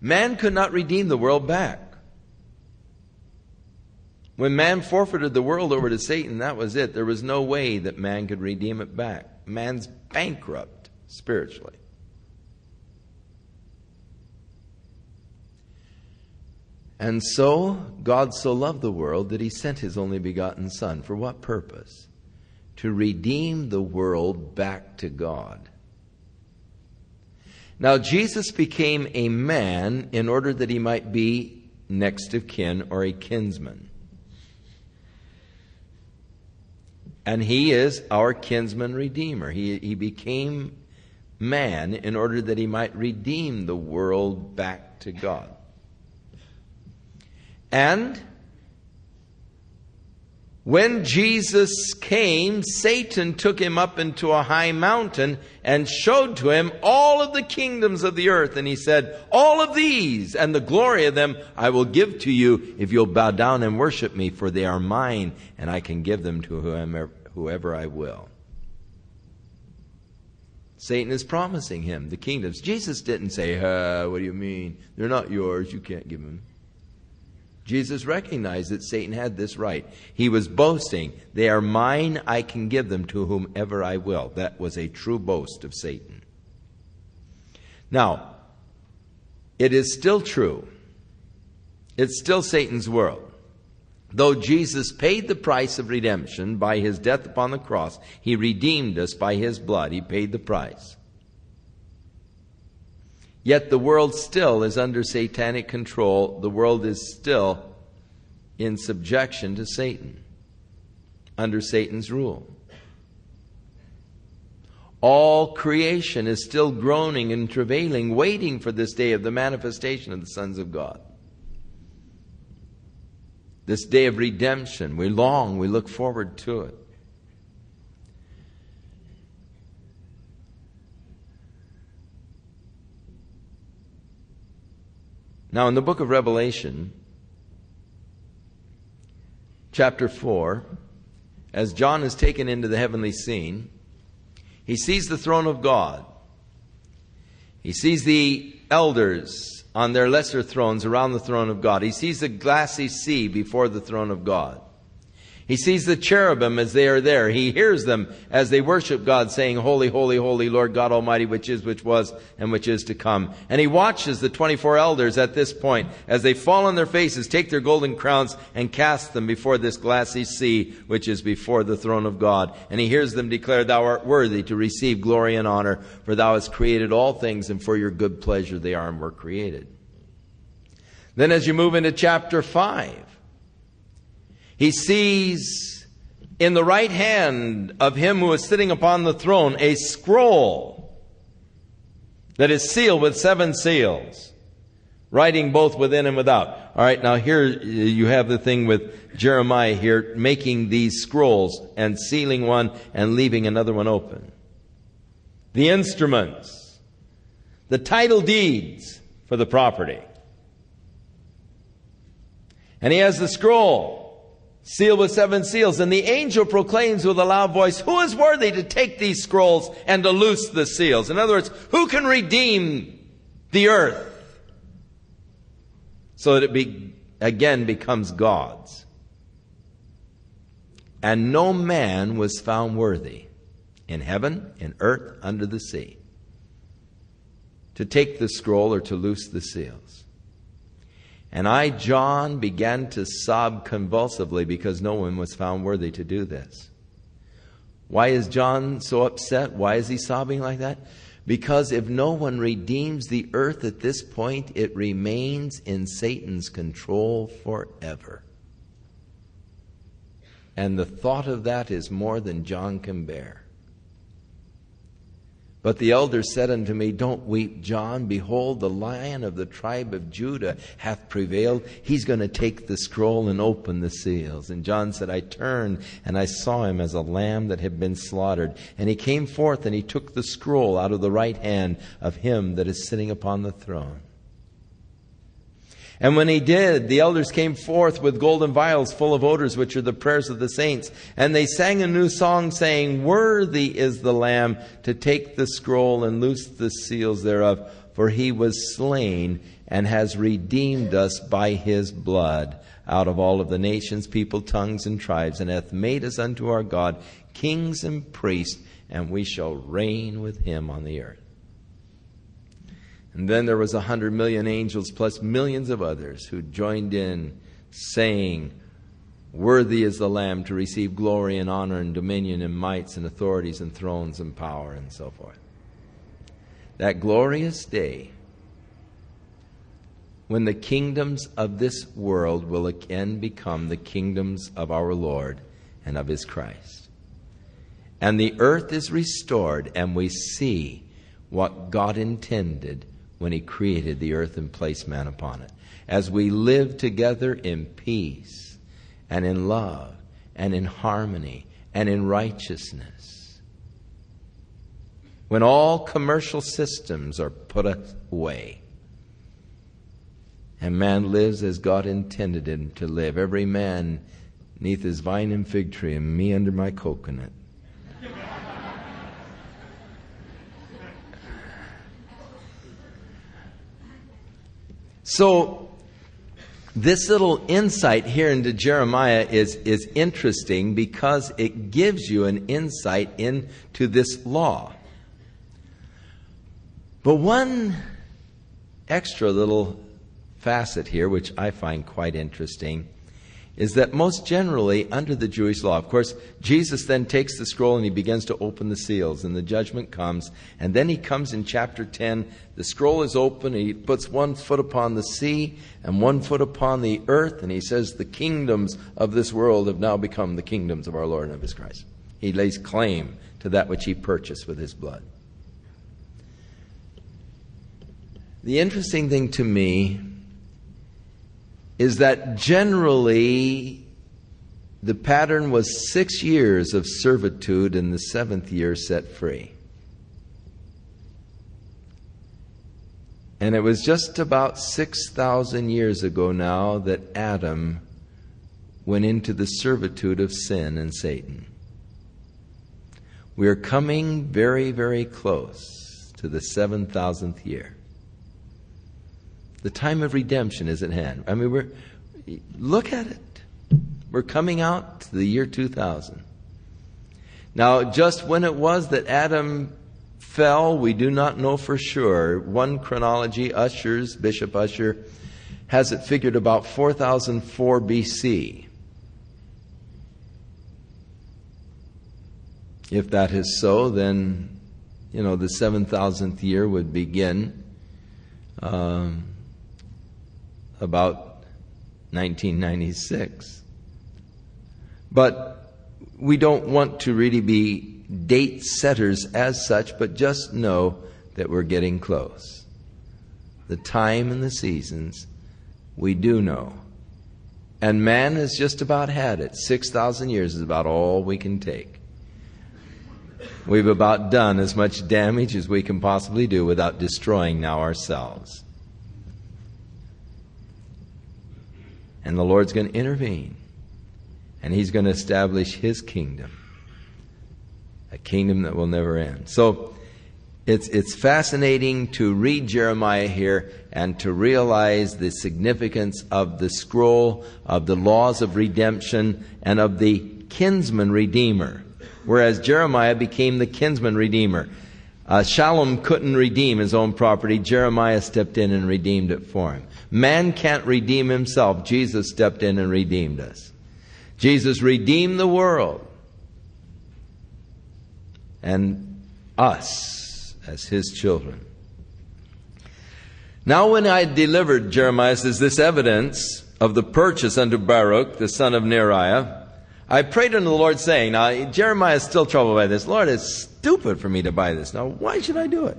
man could not redeem the world back. When man forfeited the world over to Satan, that was it. There was no way that man could redeem it back. Man's bankrupt spiritually. And so, God so loved the world that he sent his only begotten Son. For what purpose? To redeem the world back to God. Now, Jesus became a man in order that he might be next of kin or a kinsman. And he is our kinsman redeemer. He, he became man in order that he might redeem the world back to God. And when Jesus came, Satan took him up into a high mountain and showed to him all of the kingdoms of the earth. And he said, All of these and the glory of them I will give to you if you'll bow down and worship me, for they are mine, and I can give them to whoever, whoever I will. Satan is promising him the kingdoms. Jesus didn't say, uh, What do you mean? They're not yours. You can't give them. Jesus recognized that Satan had this right. He was boasting, They are mine, I can give them to whomever I will. That was a true boast of Satan. Now, it is still true. It's still Satan's world. Though Jesus paid the price of redemption by his death upon the cross, he redeemed us by his blood. He paid the price. Yet the world still is under satanic control. The world is still in subjection to Satan, under Satan's rule. All creation is still groaning and travailing, waiting for this day of the manifestation of the sons of God. This day of redemption, we long, we look forward to it. Now, in the book of Revelation, chapter 4, as John is taken into the heavenly scene, he sees the throne of God. He sees the elders on their lesser thrones around the throne of God. He sees the glassy sea before the throne of God. He sees the cherubim as they are there. He hears them as they worship God saying, Holy, holy, holy, Lord God Almighty, which is, which was, and which is to come. And he watches the 24 elders at this point as they fall on their faces, take their golden crowns, and cast them before this glassy sea, which is before the throne of God. And he hears them declare, Thou art worthy to receive glory and honor, for thou hast created all things, and for your good pleasure they are and were created. Then as you move into chapter 5, he sees in the right hand of him who is sitting upon the throne a scroll that is sealed with seven seals, writing both within and without. All right, now here uh, you have the thing with Jeremiah here making these scrolls and sealing one and leaving another one open. The instruments, the title deeds for the property. And he has the scroll sealed with seven seals. And the angel proclaims with a loud voice, Who is worthy to take these scrolls and to loose the seals? In other words, who can redeem the earth so that it be, again becomes God's? And no man was found worthy in heaven, in earth, under the sea to take the scroll or to loose the seals. And I, John, began to sob convulsively because no one was found worthy to do this. Why is John so upset? Why is he sobbing like that? Because if no one redeems the earth at this point, it remains in Satan's control forever. And the thought of that is more than John can bear. But the elder said unto me, Don't weep, John. Behold, the lion of the tribe of Judah hath prevailed. He's going to take the scroll and open the seals. And John said, I turned and I saw him as a lamb that had been slaughtered. And he came forth and he took the scroll out of the right hand of him that is sitting upon the throne. And when he did, the elders came forth with golden vials full of odors, which are the prayers of the saints. And they sang a new song, saying, Worthy is the Lamb to take the scroll and loose the seals thereof, for he was slain and has redeemed us by his blood out of all of the nations, people, tongues, and tribes, and hath made us unto our God kings and priests, and we shall reign with him on the earth. And then there was a hundred million angels plus millions of others who joined in saying, Worthy is the Lamb to receive glory and honor and dominion and mights and authorities and thrones and power and so forth. That glorious day when the kingdoms of this world will again become the kingdoms of our Lord and of his Christ. And the earth is restored, and we see what God intended when he created the earth and placed man upon it. As we live together in peace and in love and in harmony and in righteousness. When all commercial systems are put away and man lives as God intended him to live, every man neath his vine and fig tree and me under my coconut. So, this little insight here into Jeremiah is, is interesting because it gives you an insight into this law. But one extra little facet here, which I find quite interesting, is that most generally under the Jewish law, of course, Jesus then takes the scroll and he begins to open the seals, and the judgment comes. And then he comes in chapter 10. The scroll is open, he puts one foot upon the sea and one foot upon the earth, and he says, The kingdoms of this world have now become the kingdoms of our Lord and of his Christ. He lays claim to that which he purchased with his blood. The interesting thing to me is that generally the pattern was six years of servitude and the seventh year set free. And it was just about 6,000 years ago now that Adam went into the servitude of sin and Satan. We are coming very, very close to the 7,000th year. The time of redemption is at hand. I mean, we're, look at it. We're coming out to the year 2000. Now, just when it was that Adam fell, we do not know for sure. One chronology, Ussher's, Bishop Ussher, has it figured about 4004 BC. If that is so, then, you know, the 7,000th year would begin um, about 1996. But we don't want to really be date setters as such, but just know that we're getting close. The time and the seasons, we do know. And man has just about had it. 6,000 years is about all we can take. We've about done as much damage as we can possibly do without destroying now ourselves. And the Lord's going to intervene. And He's going to establish His kingdom. A kingdom that will never end. So, it's, it's fascinating to read Jeremiah here and to realize the significance of the scroll, of the laws of redemption, and of the kinsman redeemer whereas Jeremiah became the kinsman redeemer. Uh, Shallum couldn't redeem his own property. Jeremiah stepped in and redeemed it for him. Man can't redeem himself. Jesus stepped in and redeemed us. Jesus redeemed the world and us as his children. Now, when I delivered Jeremiah, says this evidence of the purchase unto Baruch, the son of Neriah, I prayed unto the Lord, saying, Now, Jeremiah is still troubled by this. Lord, it's stupid for me to buy this. Now, why should I do it?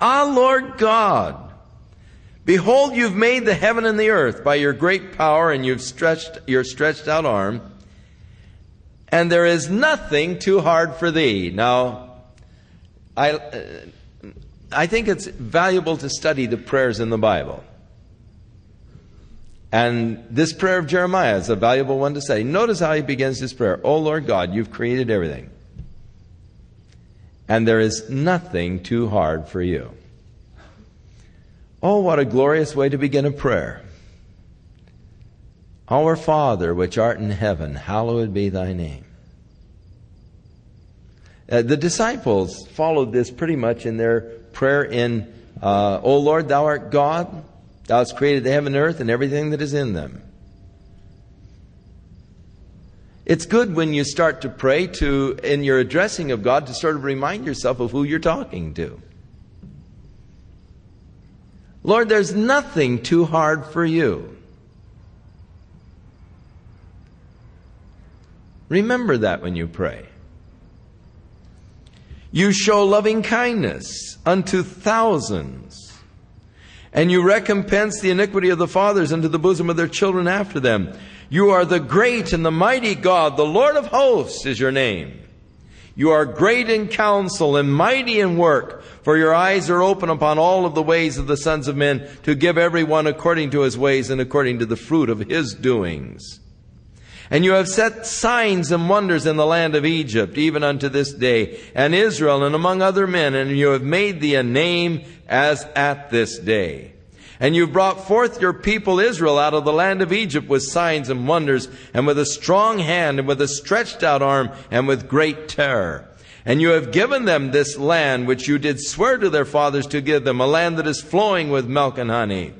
Ah, Lord God, behold, you've made the heaven and the earth by your great power, and you've stretched your stretched out arm, and there is nothing too hard for thee. Now, I, uh, I think it's valuable to study the prayers in the Bible. And this prayer of Jeremiah is a valuable one to say. Notice how he begins his prayer. Oh Lord God, you've created everything. And there is nothing too hard for you. Oh, what a glorious way to begin a prayer. Our Father, which art in heaven, hallowed be thy name. Uh, the disciples followed this pretty much in their prayer in, uh, O Lord, thou art God, Thou hast created the heaven and earth and everything that is in them. It's good when you start to pray to, in your addressing of God, to sort of remind yourself of who you're talking to. Lord, there's nothing too hard for you. Remember that when you pray. You show loving kindness unto thousands and you recompense the iniquity of the fathers unto the bosom of their children after them. You are the great and the mighty God, the Lord of hosts is your name. You are great in counsel and mighty in work, for your eyes are open upon all of the ways of the sons of men to give every one according to his ways and according to the fruit of his doings. And you have set signs and wonders in the land of Egypt, even unto this day, and Israel, and among other men, and you have made thee a name as at this day. And you brought forth your people Israel out of the land of Egypt with signs and wonders, and with a strong hand, and with a stretched out arm, and with great terror. And you have given them this land which you did swear to their fathers to give them, a land that is flowing with milk and honey.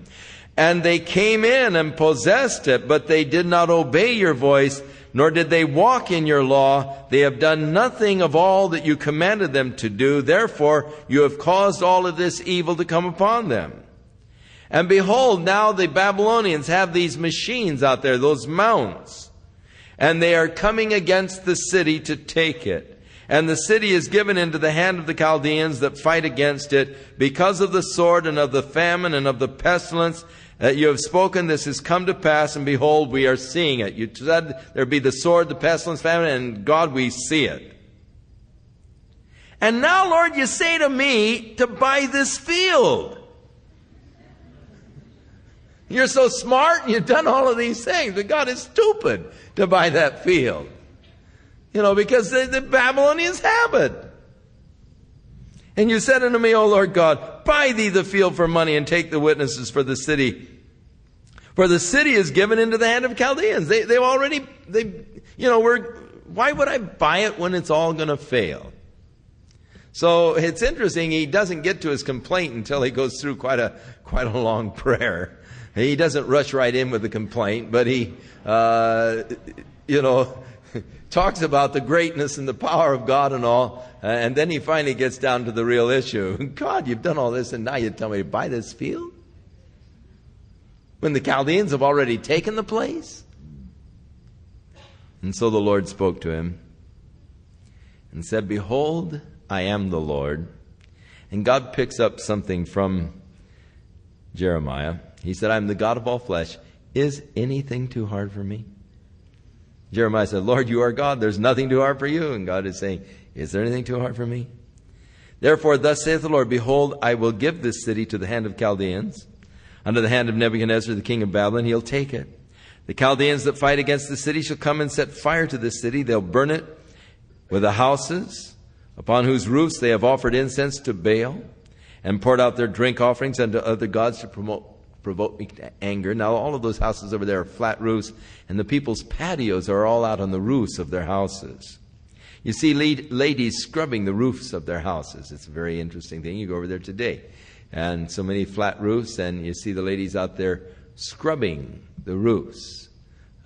And they came in and possessed it, but they did not obey your voice, nor did they walk in your law. They have done nothing of all that you commanded them to do. Therefore, you have caused all of this evil to come upon them. And behold, now the Babylonians have these machines out there, those mounts, and they are coming against the city to take it. And the city is given into the hand of the Chaldeans that fight against it because of the sword and of the famine and of the pestilence that you have spoken, this has come to pass, and behold, we are seeing it. You said there be the sword, the pestilence, famine, and God, we see it. And now, Lord, you say to me to buy this field. You're so smart and you've done all of these things, but God is stupid to buy that field. You know, because the, the Babylonians have it. And you said unto me, O Lord God, buy thee the field for money and take the witnesses for the city. For the city is given into the hand of Chaldeans. They, they've already, they, you know, we're, why would I buy it when it's all going to fail? So it's interesting. He doesn't get to his complaint until he goes through quite a, quite a long <laughs> prayer. He doesn't rush right in with the complaint, but he, uh, you know, <laughs> talks about the greatness and the power of God and all, uh, and then he finally gets down to the real issue. <laughs> God, you've done all this, and now you tell me to buy this field? When the Chaldeans have already taken the place? And so the Lord spoke to him and said, Behold, I am the Lord. And God picks up something from Jeremiah. He said, I'm the God of all flesh. Is anything too hard for me? Jeremiah said, Lord, you are God. There's nothing too hard for you. And God is saying, Is there anything too hard for me? Therefore, thus saith the Lord, Behold, I will give this city to the hand of Chaldeans, under the hand of Nebuchadnezzar, the king of Babylon. He'll take it. The Chaldeans that fight against the city shall come and set fire to the city. They'll burn it with the houses upon whose roofs they have offered incense to Baal and poured out their drink offerings unto other gods to promote provoke me to anger. Now, all of those houses over there are flat roofs, and the people's patios are all out on the roofs of their houses. You see ladies scrubbing the roofs of their houses. It's a very interesting thing. You go over there today, and so many flat roofs, and you see the ladies out there scrubbing the roofs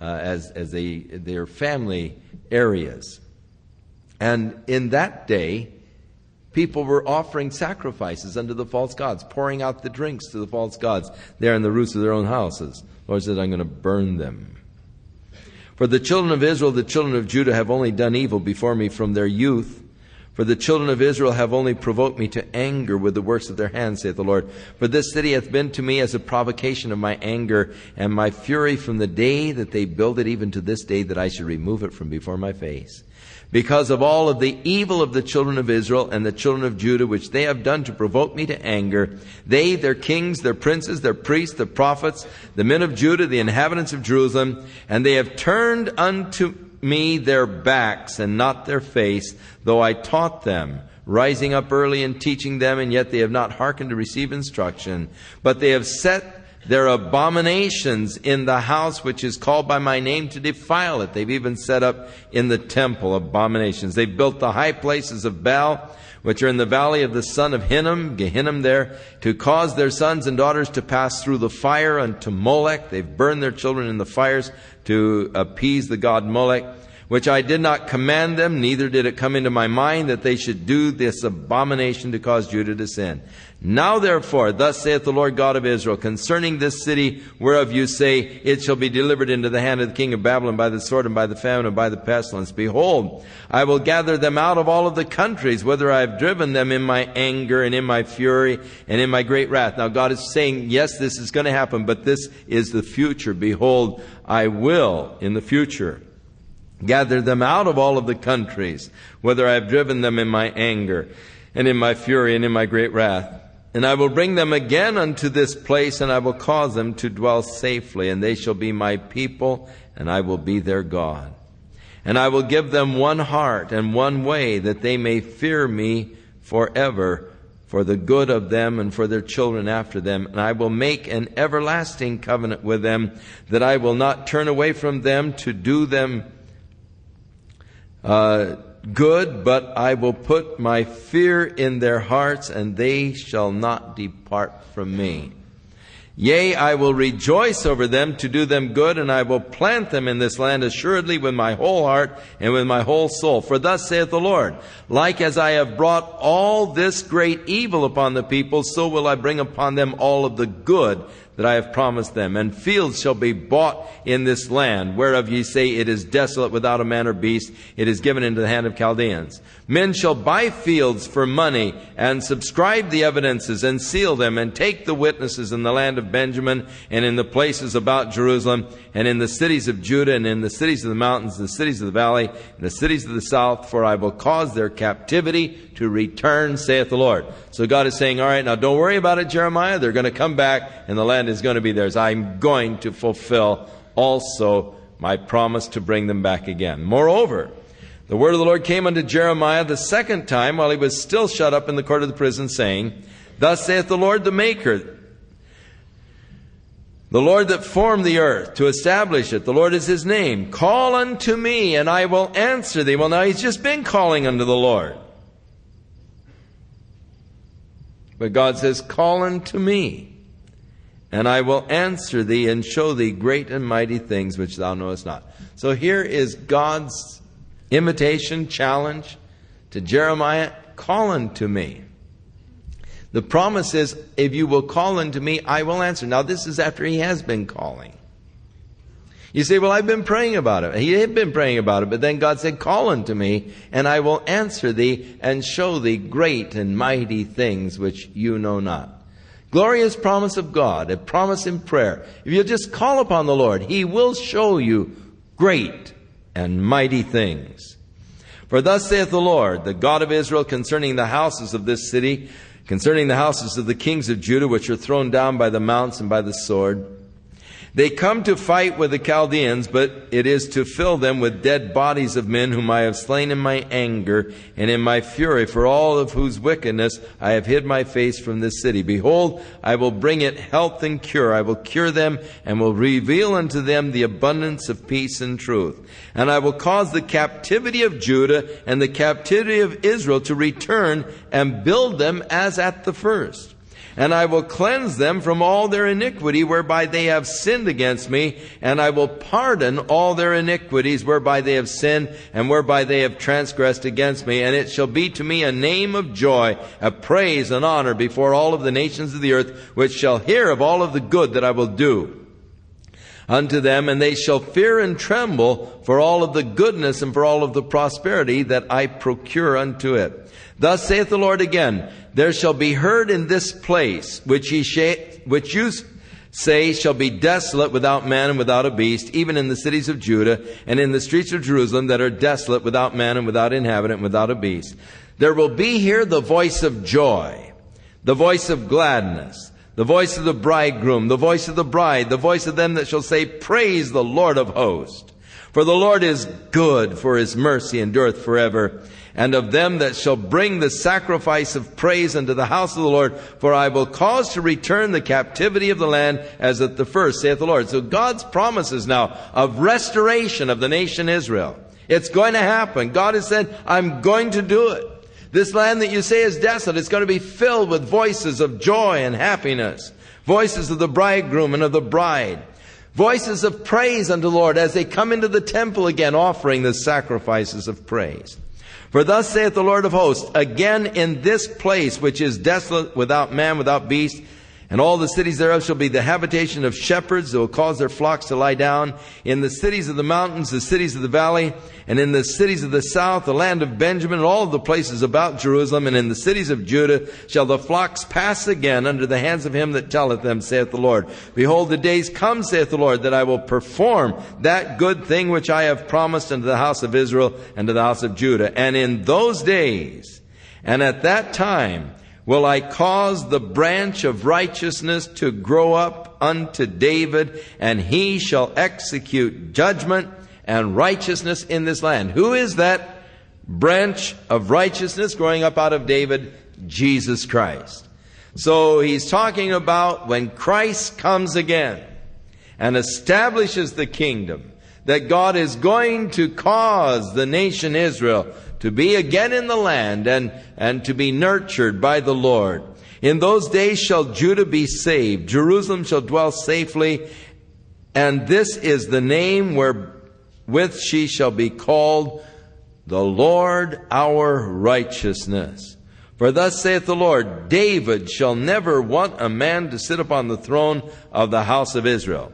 uh, as, as they, their family areas. And in that day, People were offering sacrifices unto the false gods, pouring out the drinks to the false gods there in the roofs of their own houses. The Lord said, I'm going to burn them. For the children of Israel, the children of Judah have only done evil before me from their youth. For the children of Israel have only provoked me to anger with the works of their hands, saith the Lord. For this city hath been to me as a provocation of my anger and my fury from the day that they built it even to this day that I should remove it from before my face because of all of the evil of the children of Israel and the children of Judah, which they have done to provoke me to anger. They, their kings, their princes, their priests, the prophets, the men of Judah, the inhabitants of Jerusalem, and they have turned unto me their backs and not their face, though I taught them rising up early and teaching them, and yet they have not hearkened to receive instruction. But they have set their abominations in the house which is called by my name to defile it. They've even set up in the temple abominations. They've built the high places of Baal, which are in the valley of the son of Hinnom, Gehinnom there, to cause their sons and daughters to pass through the fire unto Molech. They've burned their children in the fires to appease the god Molech which I did not command them, neither did it come into my mind that they should do this abomination to cause Judah to sin. Now therefore, thus saith the Lord God of Israel, concerning this city whereof you say, it shall be delivered into the hand of the king of Babylon by the sword and by the famine and by the pestilence. Behold, I will gather them out of all of the countries, whither I have driven them in my anger and in my fury and in my great wrath. Now God is saying, yes, this is going to happen, but this is the future. Behold, I will in the future Gather them out of all of the countries, whether I have driven them in my anger and in my fury and in my great wrath. And I will bring them again unto this place, and I will cause them to dwell safely, and they shall be my people, and I will be their God. And I will give them one heart and one way, that they may fear me forever, for the good of them and for their children after them. And I will make an everlasting covenant with them, that I will not turn away from them to do them uh, good, but I will put my fear in their hearts, and they shall not depart from me. Yea, I will rejoice over them to do them good, and I will plant them in this land assuredly with my whole heart and with my whole soul. For thus saith the Lord, like as I have brought all this great evil upon the people, so will I bring upon them all of the good that I have promised them. And fields shall be bought in this land, whereof ye say it is desolate without a man or beast. It is given into the hand of Chaldeans. Men shall buy fields for money and subscribe the evidences and seal them and take the witnesses in the land of Benjamin and in the places about Jerusalem and in the cities of Judah and in the cities of the mountains, the cities of the valley, and the cities of the south, for I will cause their captivity to return, saith the Lord. So God is saying, all right, now don't worry about it, Jeremiah. They're going to come back and the land is going to be theirs. I'm going to fulfill also my promise to bring them back again. Moreover, the word of the Lord came unto Jeremiah the second time while he was still shut up in the court of the prison, saying, Thus saith the Lord the Maker, the Lord that formed the earth to establish it, the Lord is his name. Call unto me, and I will answer thee. Well, now he's just been calling unto the Lord. But God says, Call unto me, and I will answer thee and show thee great and mighty things which thou knowest not. So here is God's invitation, challenge to Jeremiah Call unto me. The promise is, if you will call unto me, I will answer. Now, this is after he has been calling. You say, well, I've been praying about it. He had been praying about it, but then God said, call unto me, and I will answer thee and show thee great and mighty things which you know not. Glorious promise of God, a promise in prayer. If you'll just call upon the Lord, He will show you great and mighty things. For thus saith the Lord, the God of Israel, concerning the houses of this city, concerning the houses of the kings of Judah, which are thrown down by the mounts and by the sword. They come to fight with the Chaldeans, but it is to fill them with dead bodies of men whom I have slain in my anger and in my fury, for all of whose wickedness I have hid my face from this city. Behold, I will bring it health and cure. I will cure them and will reveal unto them the abundance of peace and truth. And I will cause the captivity of Judah and the captivity of Israel to return and build them as at the first and I will cleanse them from all their iniquity whereby they have sinned against me, and I will pardon all their iniquities whereby they have sinned and whereby they have transgressed against me, and it shall be to me a name of joy, a praise and honor before all of the nations of the earth, which shall hear of all of the good that I will do unto them, and they shall fear and tremble for all of the goodness and for all of the prosperity that I procure unto it. Thus saith the Lord again, there shall be heard in this place, which ye sh- which you say shall be desolate without man and without a beast, even in the cities of Judah and in the streets of Jerusalem that are desolate without man and without inhabitant and without a beast. There will be here the voice of joy, the voice of gladness, the voice of the bridegroom, the voice of the bride, the voice of them that shall say, Praise the Lord of hosts. For the Lord is good, for his mercy endureth forever and of them that shall bring the sacrifice of praise unto the house of the Lord, for I will cause to return the captivity of the land as at the first, saith the Lord. So God's promises now of restoration of the nation Israel. It's going to happen. God has said, I'm going to do it. This land that you say is desolate, it's going to be filled with voices of joy and happiness. Voices of the bridegroom and of the bride. Voices of praise unto the Lord as they come into the temple again offering the sacrifices of praise. For thus saith the Lord of hosts, again in this place which is desolate without man, without beast, and all the cities thereof shall be the habitation of shepherds that will cause their flocks to lie down. In the cities of the mountains, the cities of the valley, and in the cities of the south, the land of Benjamin, and all the places about Jerusalem, and in the cities of Judah, shall the flocks pass again under the hands of him that telleth them, saith the Lord. Behold, the days come, saith the Lord, that I will perform that good thing which I have promised unto the house of Israel and to the house of Judah. And in those days, and at that time, will I cause the branch of righteousness to grow up unto David, and he shall execute judgment and righteousness in this land. Who is that branch of righteousness growing up out of David? Jesus Christ. So he's talking about when Christ comes again and establishes the kingdom, that God is going to cause the nation Israel to be again in the land and, and to be nurtured by the Lord. In those days shall Judah be saved, Jerusalem shall dwell safely, and this is the name wherewith she shall be called the Lord our righteousness. For thus saith the Lord, David shall never want a man to sit upon the throne of the house of Israel.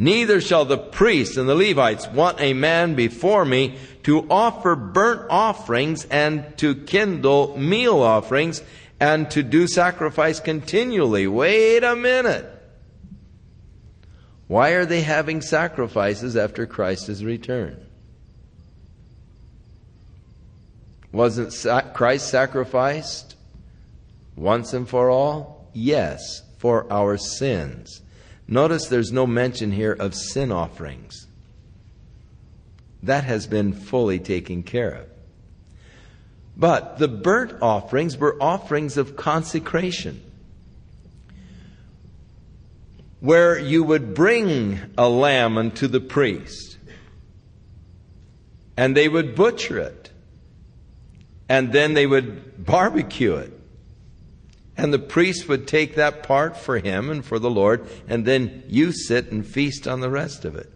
Neither shall the priests and the Levites want a man before me to offer burnt offerings and to kindle meal offerings and to do sacrifice continually. Wait a minute. Why are they having sacrifices after Christ has returned? Wasn't Christ sacrificed once and for all? Yes, for our sins. Notice there's no mention here of sin offerings. That has been fully taken care of. But the burnt offerings were offerings of consecration, where you would bring a lamb unto the priest, and they would butcher it, and then they would barbecue it and the priest would take that part for him and for the Lord, and then you sit and feast on the rest of it.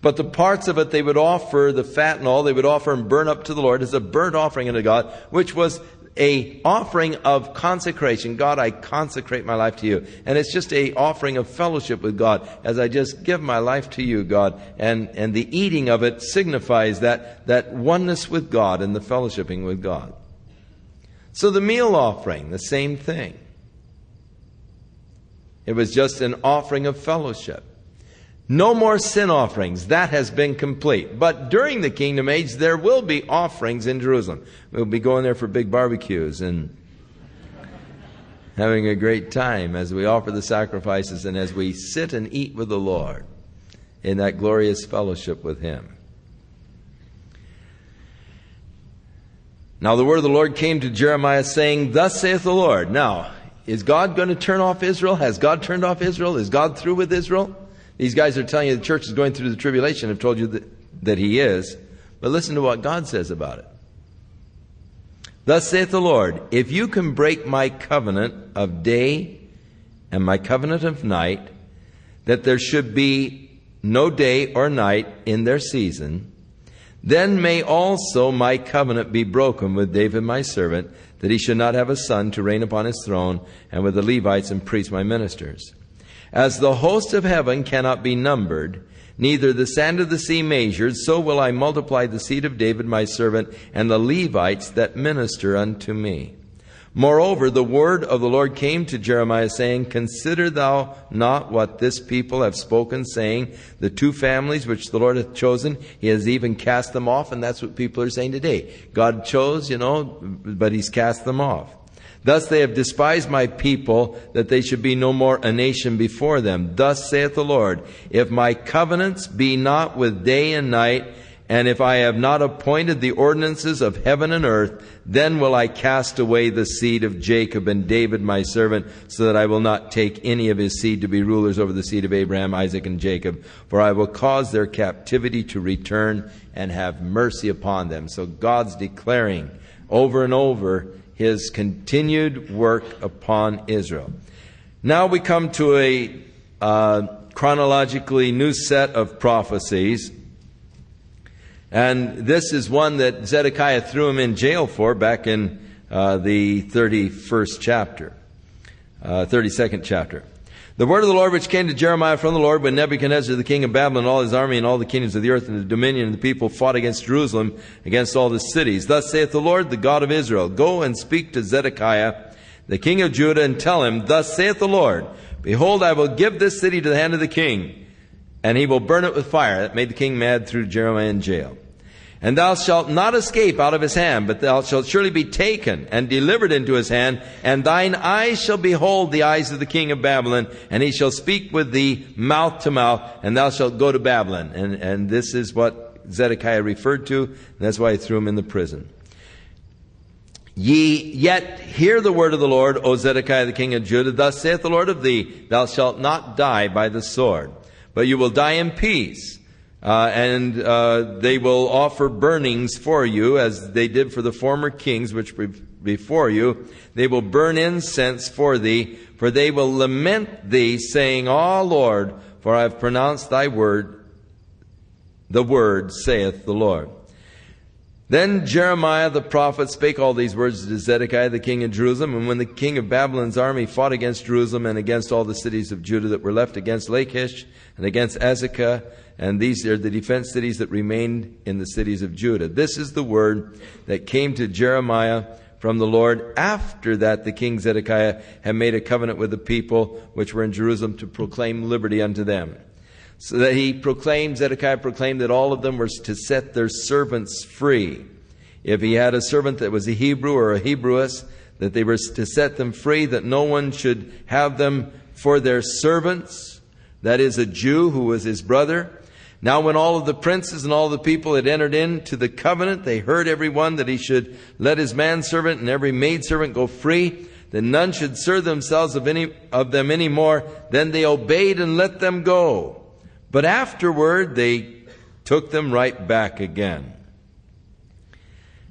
But the parts of it they would offer, the fat and all, they would offer and burn up to the Lord as a burnt offering unto God, which was a offering of consecration. God, I consecrate my life to you. And it's just a offering of fellowship with God as I just give my life to you, God. And, and the eating of it signifies that, that oneness with God and the fellowshipping with God. So the meal offering, the same thing. It was just an offering of fellowship. No more sin offerings. That has been complete. But during the kingdom age, there will be offerings in Jerusalem. We'll be going there for big barbecues and having a great time as we offer the sacrifices and as we sit and eat with the Lord in that glorious fellowship with Him. Now the word of the Lord came to Jeremiah saying, Thus saith the Lord. Now, is God going to turn off Israel? Has God turned off Israel? Is God through with Israel? These guys are telling you the church is going through the tribulation. I've told you that, that he is. But listen to what God says about it. Thus saith the Lord, if you can break my covenant of day and my covenant of night, that there should be no day or night in their season, then may also my covenant be broken with David my servant, that he should not have a son to reign upon his throne, and with the Levites and priests my ministers. As the host of heaven cannot be numbered, neither the sand of the sea measured, so will I multiply the seed of David my servant and the Levites that minister unto me. Moreover, the word of the Lord came to Jeremiah saying, Consider thou not what this people have spoken, saying, The two families which the Lord hath chosen, he has even cast them off, and that's what people are saying today. God chose, you know, but he's cast them off. Thus they have despised my people, that they should be no more a nation before them. Thus saith the Lord, if my covenants be not with day and night, and if I have not appointed the ordinances of heaven and earth, then will I cast away the seed of Jacob and David my servant, so that I will not take any of his seed to be rulers over the seed of Abraham, Isaac, and Jacob. For I will cause their captivity to return and have mercy upon them. So God's declaring over and over his continued work upon Israel. Now we come to a uh, chronologically new set of prophecies. And this is one that Zedekiah threw him in jail for back in uh, the 31st chapter, uh, 32nd chapter. The word of the Lord which came to Jeremiah from the Lord when Nebuchadnezzar the king of Babylon, and all his army and all the kingdoms of the earth and the dominion of the people fought against Jerusalem, against all the cities. Thus saith the Lord, the God of Israel, Go and speak to Zedekiah, the king of Judah, and tell him, Thus saith the Lord, Behold, I will give this city to the hand of the king, and he will burn it with fire. That made the king mad, threw Jeremiah in jail. And thou shalt not escape out of his hand, but thou shalt surely be taken and delivered into his hand, and thine eyes shall behold the eyes of the king of Babylon, and he shall speak with thee mouth to mouth, and thou shalt go to Babylon. And, and this is what Zedekiah referred to, and that's why he threw him in the prison. Ye yet hear the word of the Lord, O Zedekiah the king of Judah. Thus saith the Lord of thee, Thou shalt not die by the sword, but you will die in peace. Uh, and uh, they will offer burnings for you, as they did for the former kings which were before you. They will burn incense for thee, for they will lament thee, saying, Ah, Lord, for I have pronounced thy word, the word, saith the Lord. Then Jeremiah the prophet spake all these words to Zedekiah the king of Jerusalem. And when the king of Babylon's army fought against Jerusalem and against all the cities of Judah that were left against Lachish and against Azekah, and these are the defense cities that remained in the cities of Judah. This is the word that came to Jeremiah from the Lord after that the king Zedekiah had made a covenant with the people which were in Jerusalem to proclaim liberty unto them. So that he proclaimed, Zedekiah proclaimed that all of them were to set their servants free. If he had a servant that was a Hebrew or a Hebrewess, that they were to set them free, that no one should have them for their servants. That is a Jew who was his brother. Now, when all of the princes and all the people had entered into the covenant, they heard every one that he should let his manservant and every maidservant go free. that none should serve themselves of any of them any more. Then they obeyed and let them go. But afterward they took them right back again.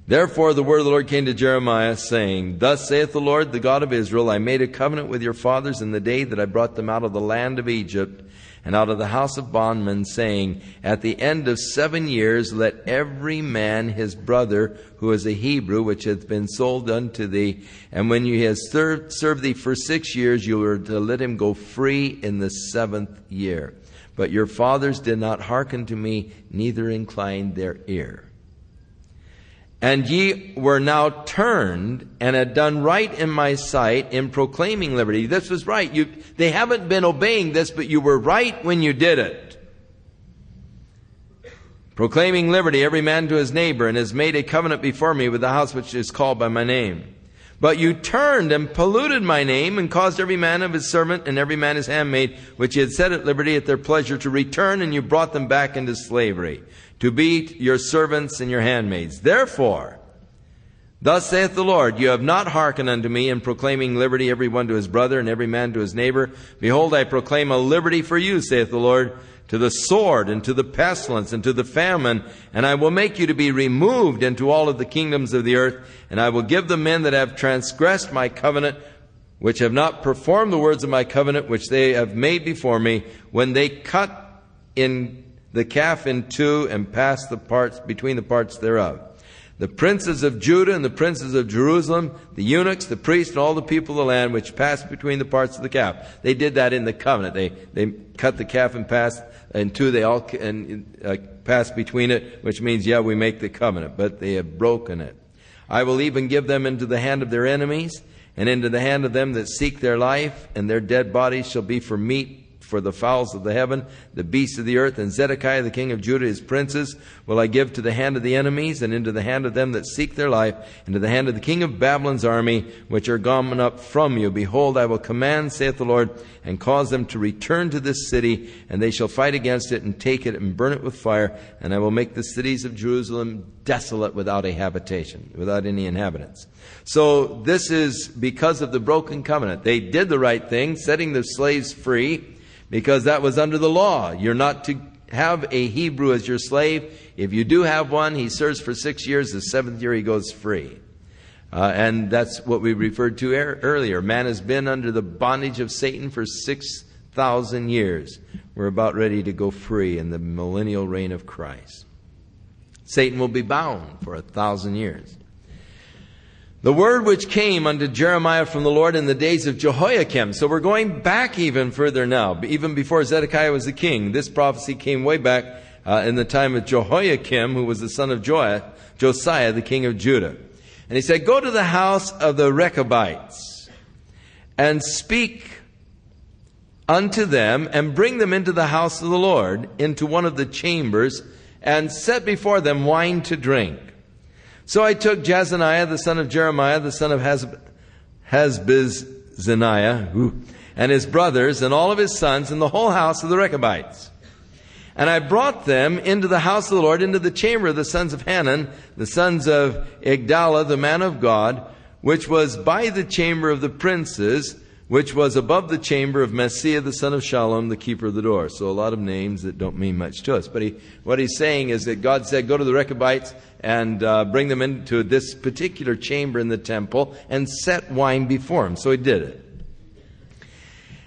Therefore the word of the Lord came to Jeremiah, saying, Thus saith the Lord, the God of Israel, I made a covenant with your fathers in the day that I brought them out of the land of Egypt and out of the house of bondmen, saying, At the end of seven years, let every man his brother who is a Hebrew, which hath been sold unto thee, and when he has served, served thee for six years, you are to let him go free in the seventh year. But your fathers did not hearken to me, neither inclined their ear. And ye were now turned and had done right in my sight in proclaiming liberty. This was right. You, they haven't been obeying this, but you were right when you did it. Proclaiming liberty, every man to his neighbor, and has made a covenant before me with the house which is called by my name. But you turned and polluted my name and caused every man of his servant and every man his handmaid, which he had set at liberty at their pleasure, to return, and you brought them back into slavery to be your servants and your handmaids. Therefore, thus saith the Lord, you have not hearkened unto me in proclaiming liberty every one to his brother and every man to his neighbor. Behold, I proclaim a liberty for you, saith the Lord, to the sword and to the pestilence and to the famine, and I will make you to be removed into all of the kingdoms of the earth, and I will give the men that have transgressed my covenant, which have not performed the words of my covenant, which they have made before me, when they cut in the calf in two and pass the parts between the parts thereof. The princes of Judah and the princes of Jerusalem, the eunuchs, the priests, and all the people of the land which passed between the parts of the calf. They did that in the covenant. They, they cut the calf and passed in two. They all and, uh, passed between it, which means, yeah, we make the covenant, but they have broken it. I will even give them into the hand of their enemies and into the hand of them that seek their life, and their dead bodies shall be for meat for the fowls of the heaven, the beasts of the earth, and Zedekiah the king of Judah, his princes, will I give to the hand of the enemies, and into the hand of them that seek their life, and to the hand of the king of Babylon's army, which are gone up from you. Behold, I will command, saith the Lord, and cause them to return to this city, and they shall fight against it, and take it, and burn it with fire, and I will make the cities of Jerusalem desolate without a habitation, without any inhabitants. So this is because of the broken covenant. They did the right thing, setting the slaves free, because that was under the law. You're not to have a Hebrew as your slave. If you do have one, he serves for six years. The seventh year, he goes free. Uh, and that's what we referred to er- earlier. Man has been under the bondage of Satan for 6,000 years. We're about ready to go free in the millennial reign of Christ. Satan will be bound for a thousand years. The word which came unto Jeremiah from the Lord in the days of Jehoiakim. So we're going back even further now, even before Zedekiah was the king. This prophecy came way back uh, in the time of Jehoiakim, who was the son of Josiah, the king of Judah. And he said, Go to the house of the Rechabites and speak unto them and bring them into the house of the Lord, into one of the chambers, and set before them wine to drink. So I took Jezaniah, the son of Jeremiah, the son of Habaziniah, and his brothers, and all of his sons, and the whole house of the Rechabites. And I brought them into the house of the Lord, into the chamber of the sons of Hanan, the sons of Igdaliah, the man of God, which was by the chamber of the princes, which was above the chamber of Maaseiah, the son of Shallum, the keeper of the door. So a lot of names that don't mean much to us. But he, what he's saying is that God said, go to the Rechabites and uh, bring them into this particular chamber in the temple and set wine before him. So he did it.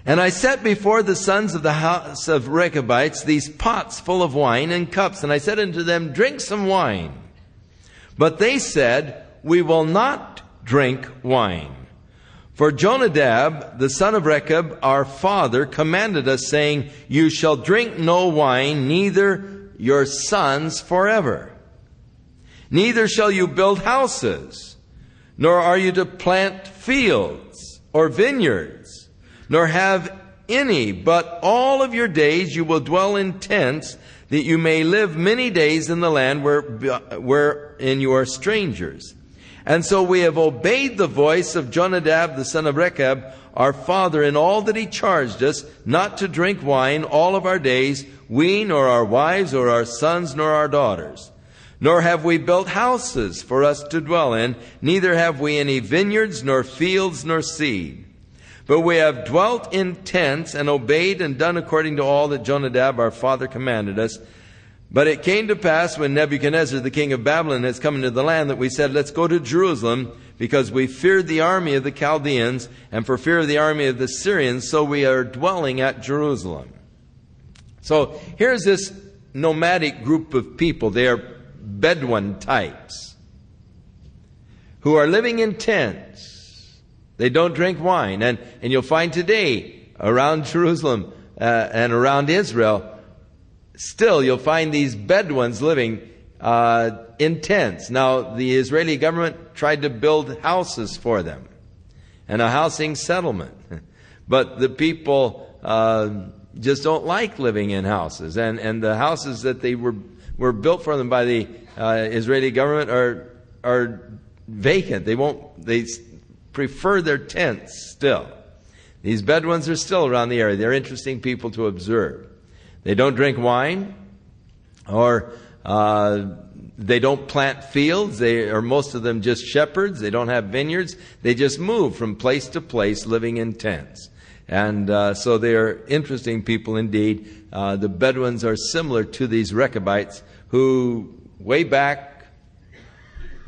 And I set before the sons of the house of Rechabites these pots full of wine and cups, and I said unto them, Drink some wine. But they said, We will not drink wine. For Jonadab, the son of Rechab, our father, commanded us, saying, You shall drink no wine, neither your sons forever. Neither shall you build houses, nor are you to plant fields or vineyards, nor have any, but all of your days you will dwell in tents, that you may live many days in the land where, wherein you are strangers. And so we have obeyed the voice of Jonadab, the son of Rechab, our father, in all that he charged us, not to drink wine all of our days, we, nor our wives, or our sons, nor our daughters. Nor have we built houses for us to dwell in, neither have we any vineyards, nor fields, nor seed. But we have dwelt in tents and obeyed and done according to all that Jonadab our father commanded us. But it came to pass when Nebuchadnezzar, the king of Babylon, has come into the land that we said, Let's go to Jerusalem, because we feared the army of the Chaldeans, and for fear of the army of the Syrians, so we are dwelling at Jerusalem. So here's this nomadic group of people. They are Bedouin types who are living in tents. They don't drink wine. And, and you'll find today around Jerusalem uh, and around Israel, still you'll find these Bedouins living uh, in tents. Now, the Israeli government tried to build houses for them and a housing settlement. <laughs> But the people uh, just don't like living in houses. And, and the houses that they were, were built for them by the uh, Israeli government are, are vacant. They won't, they prefer their tents still. These Bedouins are still around the area. They're interesting people to observe. They don't drink wine or uh, they don't plant fields. They are most of them just shepherds. They don't have vineyards. They just move from place to place living in tents. And uh, so they are interesting people indeed. Uh, the Bedouins are similar to these Rechabites who, way back,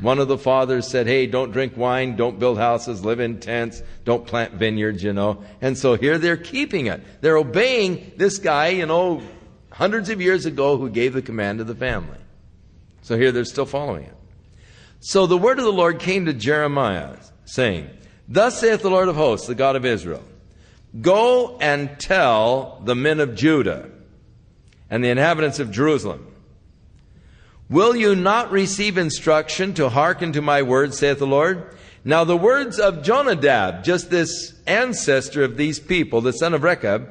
one of the fathers said, Hey, don't drink wine, don't build houses, live in tents, don't plant vineyards, you know. And so here they're keeping it. They're obeying this guy, you know, hundreds of years ago who gave the command to the family. So here they're still following it. So the word of the Lord came to Jeremiah, saying, Thus saith the Lord of hosts, the God of Israel, Go and tell the men of Judah and the inhabitants of Jerusalem, Will you not receive instruction to hearken to my words, saith the Lord? Now the words of Jonadab, just this ancestor of these people, the son of Rechab,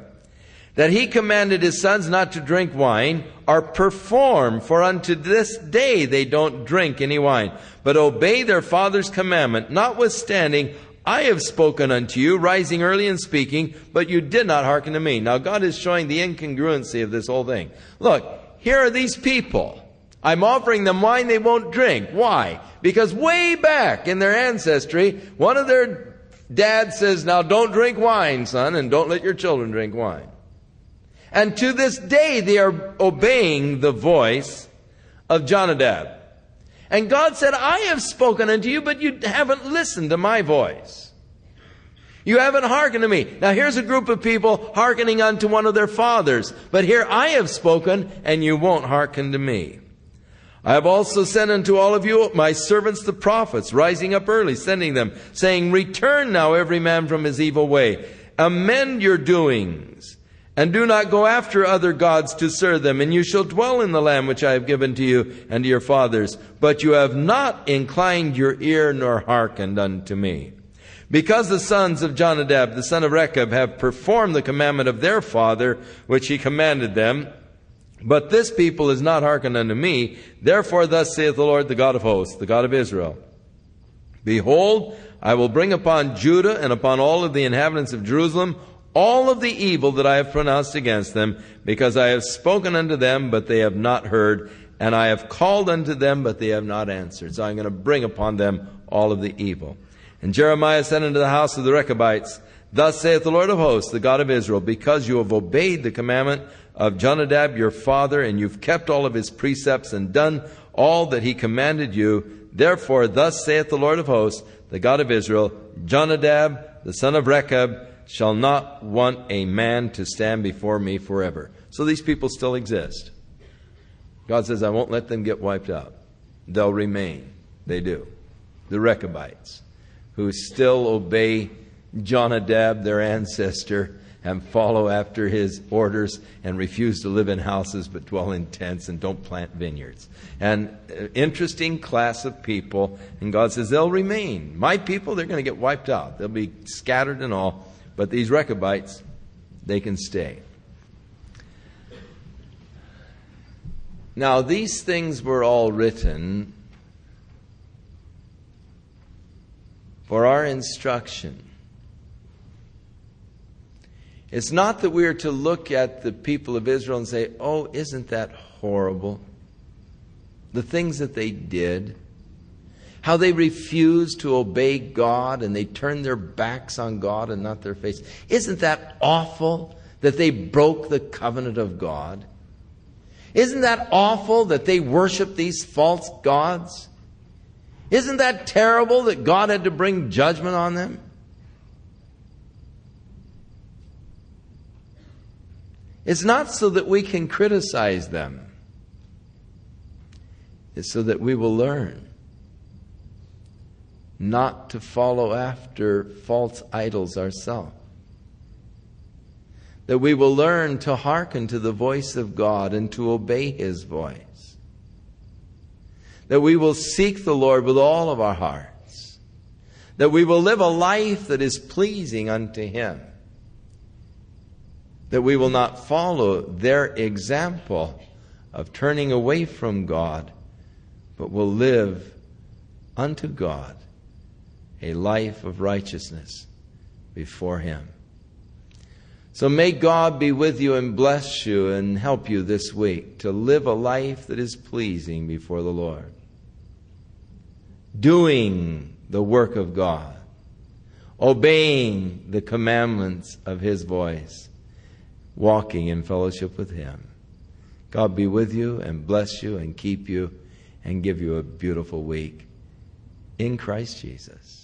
that he commanded his sons not to drink wine, are performed, for unto this day they don't drink any wine, but obey their father's commandment, notwithstanding I have spoken unto you, rising early and speaking, but you did not hearken to me. Now God is showing the incongruency of this whole thing. Look, here are these people. I'm offering them wine they won't drink. Why? Because way back in their ancestry, one of their dads says, now don't drink wine, son, and don't let your children drink wine. And to this day they are obeying the voice of Jonadab. And God said, I have spoken unto you, but you haven't listened to my voice. You haven't hearkened to me. Now here's a group of people hearkening unto one of their fathers. But here I have spoken, and you won't hearken to me. I have also sent unto all of you my servants the prophets, rising up early, sending them, saying, Return now every man from his evil way. Amend your doings and do not go after other gods to serve them, and you shall dwell in the land which I have given to you and to your fathers. But you have not inclined your ear nor hearkened unto me. Because the sons of Jonadab, the son of Rechab, have performed the commandment of their father, which he commanded them, but this people is not hearkened unto me, therefore thus saith the Lord, the God of hosts, the God of Israel. Behold, I will bring upon Judah and upon all of the inhabitants of Jerusalem all of the evil that I have pronounced against them, because I have spoken unto them, but they have not heard, and I have called unto them, but they have not answered. So I'm going to bring upon them all of the evil. And Jeremiah said unto the house of the Rechabites, Thus saith the Lord of hosts, the God of Israel, because you have obeyed the commandment of Jonadab your father, and you've kept all of his precepts and done all that he commanded you, therefore thus saith the Lord of hosts, the God of Israel, Jonadab, the son of Rechab, shall not want a man to stand before me forever. So these people still exist. God says, I won't let them get wiped out. They'll remain. They do. The Rechabites, who still obey Jonadab, their ancestor, and follow after his orders and refuse to live in houses but dwell in tents and don't plant vineyards. And uh, interesting class of people. And God says, they'll remain. My people, they're going to get wiped out. They'll be scattered and all. But these Rechabites, they can stay. Now, these things were all written for our instruction. It's not that we are to look at the people of Israel and say, oh, isn't that horrible? the things that they did, how they refused to obey God and they turned their backs on God and not their face. Isn't that awful that they broke the covenant of God? Isn't that awful that they worship these false gods? Isn't that terrible that God had to bring judgment on them? It's not so that we can criticize them. It's so that we will learn not to follow after false idols ourselves. That we will learn to hearken to the voice of God and to obey His voice. That we will seek the Lord with all of our hearts. That we will live a life that is pleasing unto Him. That we will not follow their example of turning away from God, but will live unto God a life of righteousness before Him. So may God be with you and bless you and help you this week to live a life that is pleasing before the Lord. Doing the work of God, obeying the commandments of His voice, walking in fellowship with Him. God be with you and bless you and keep you and give you a beautiful week in Christ Jesus.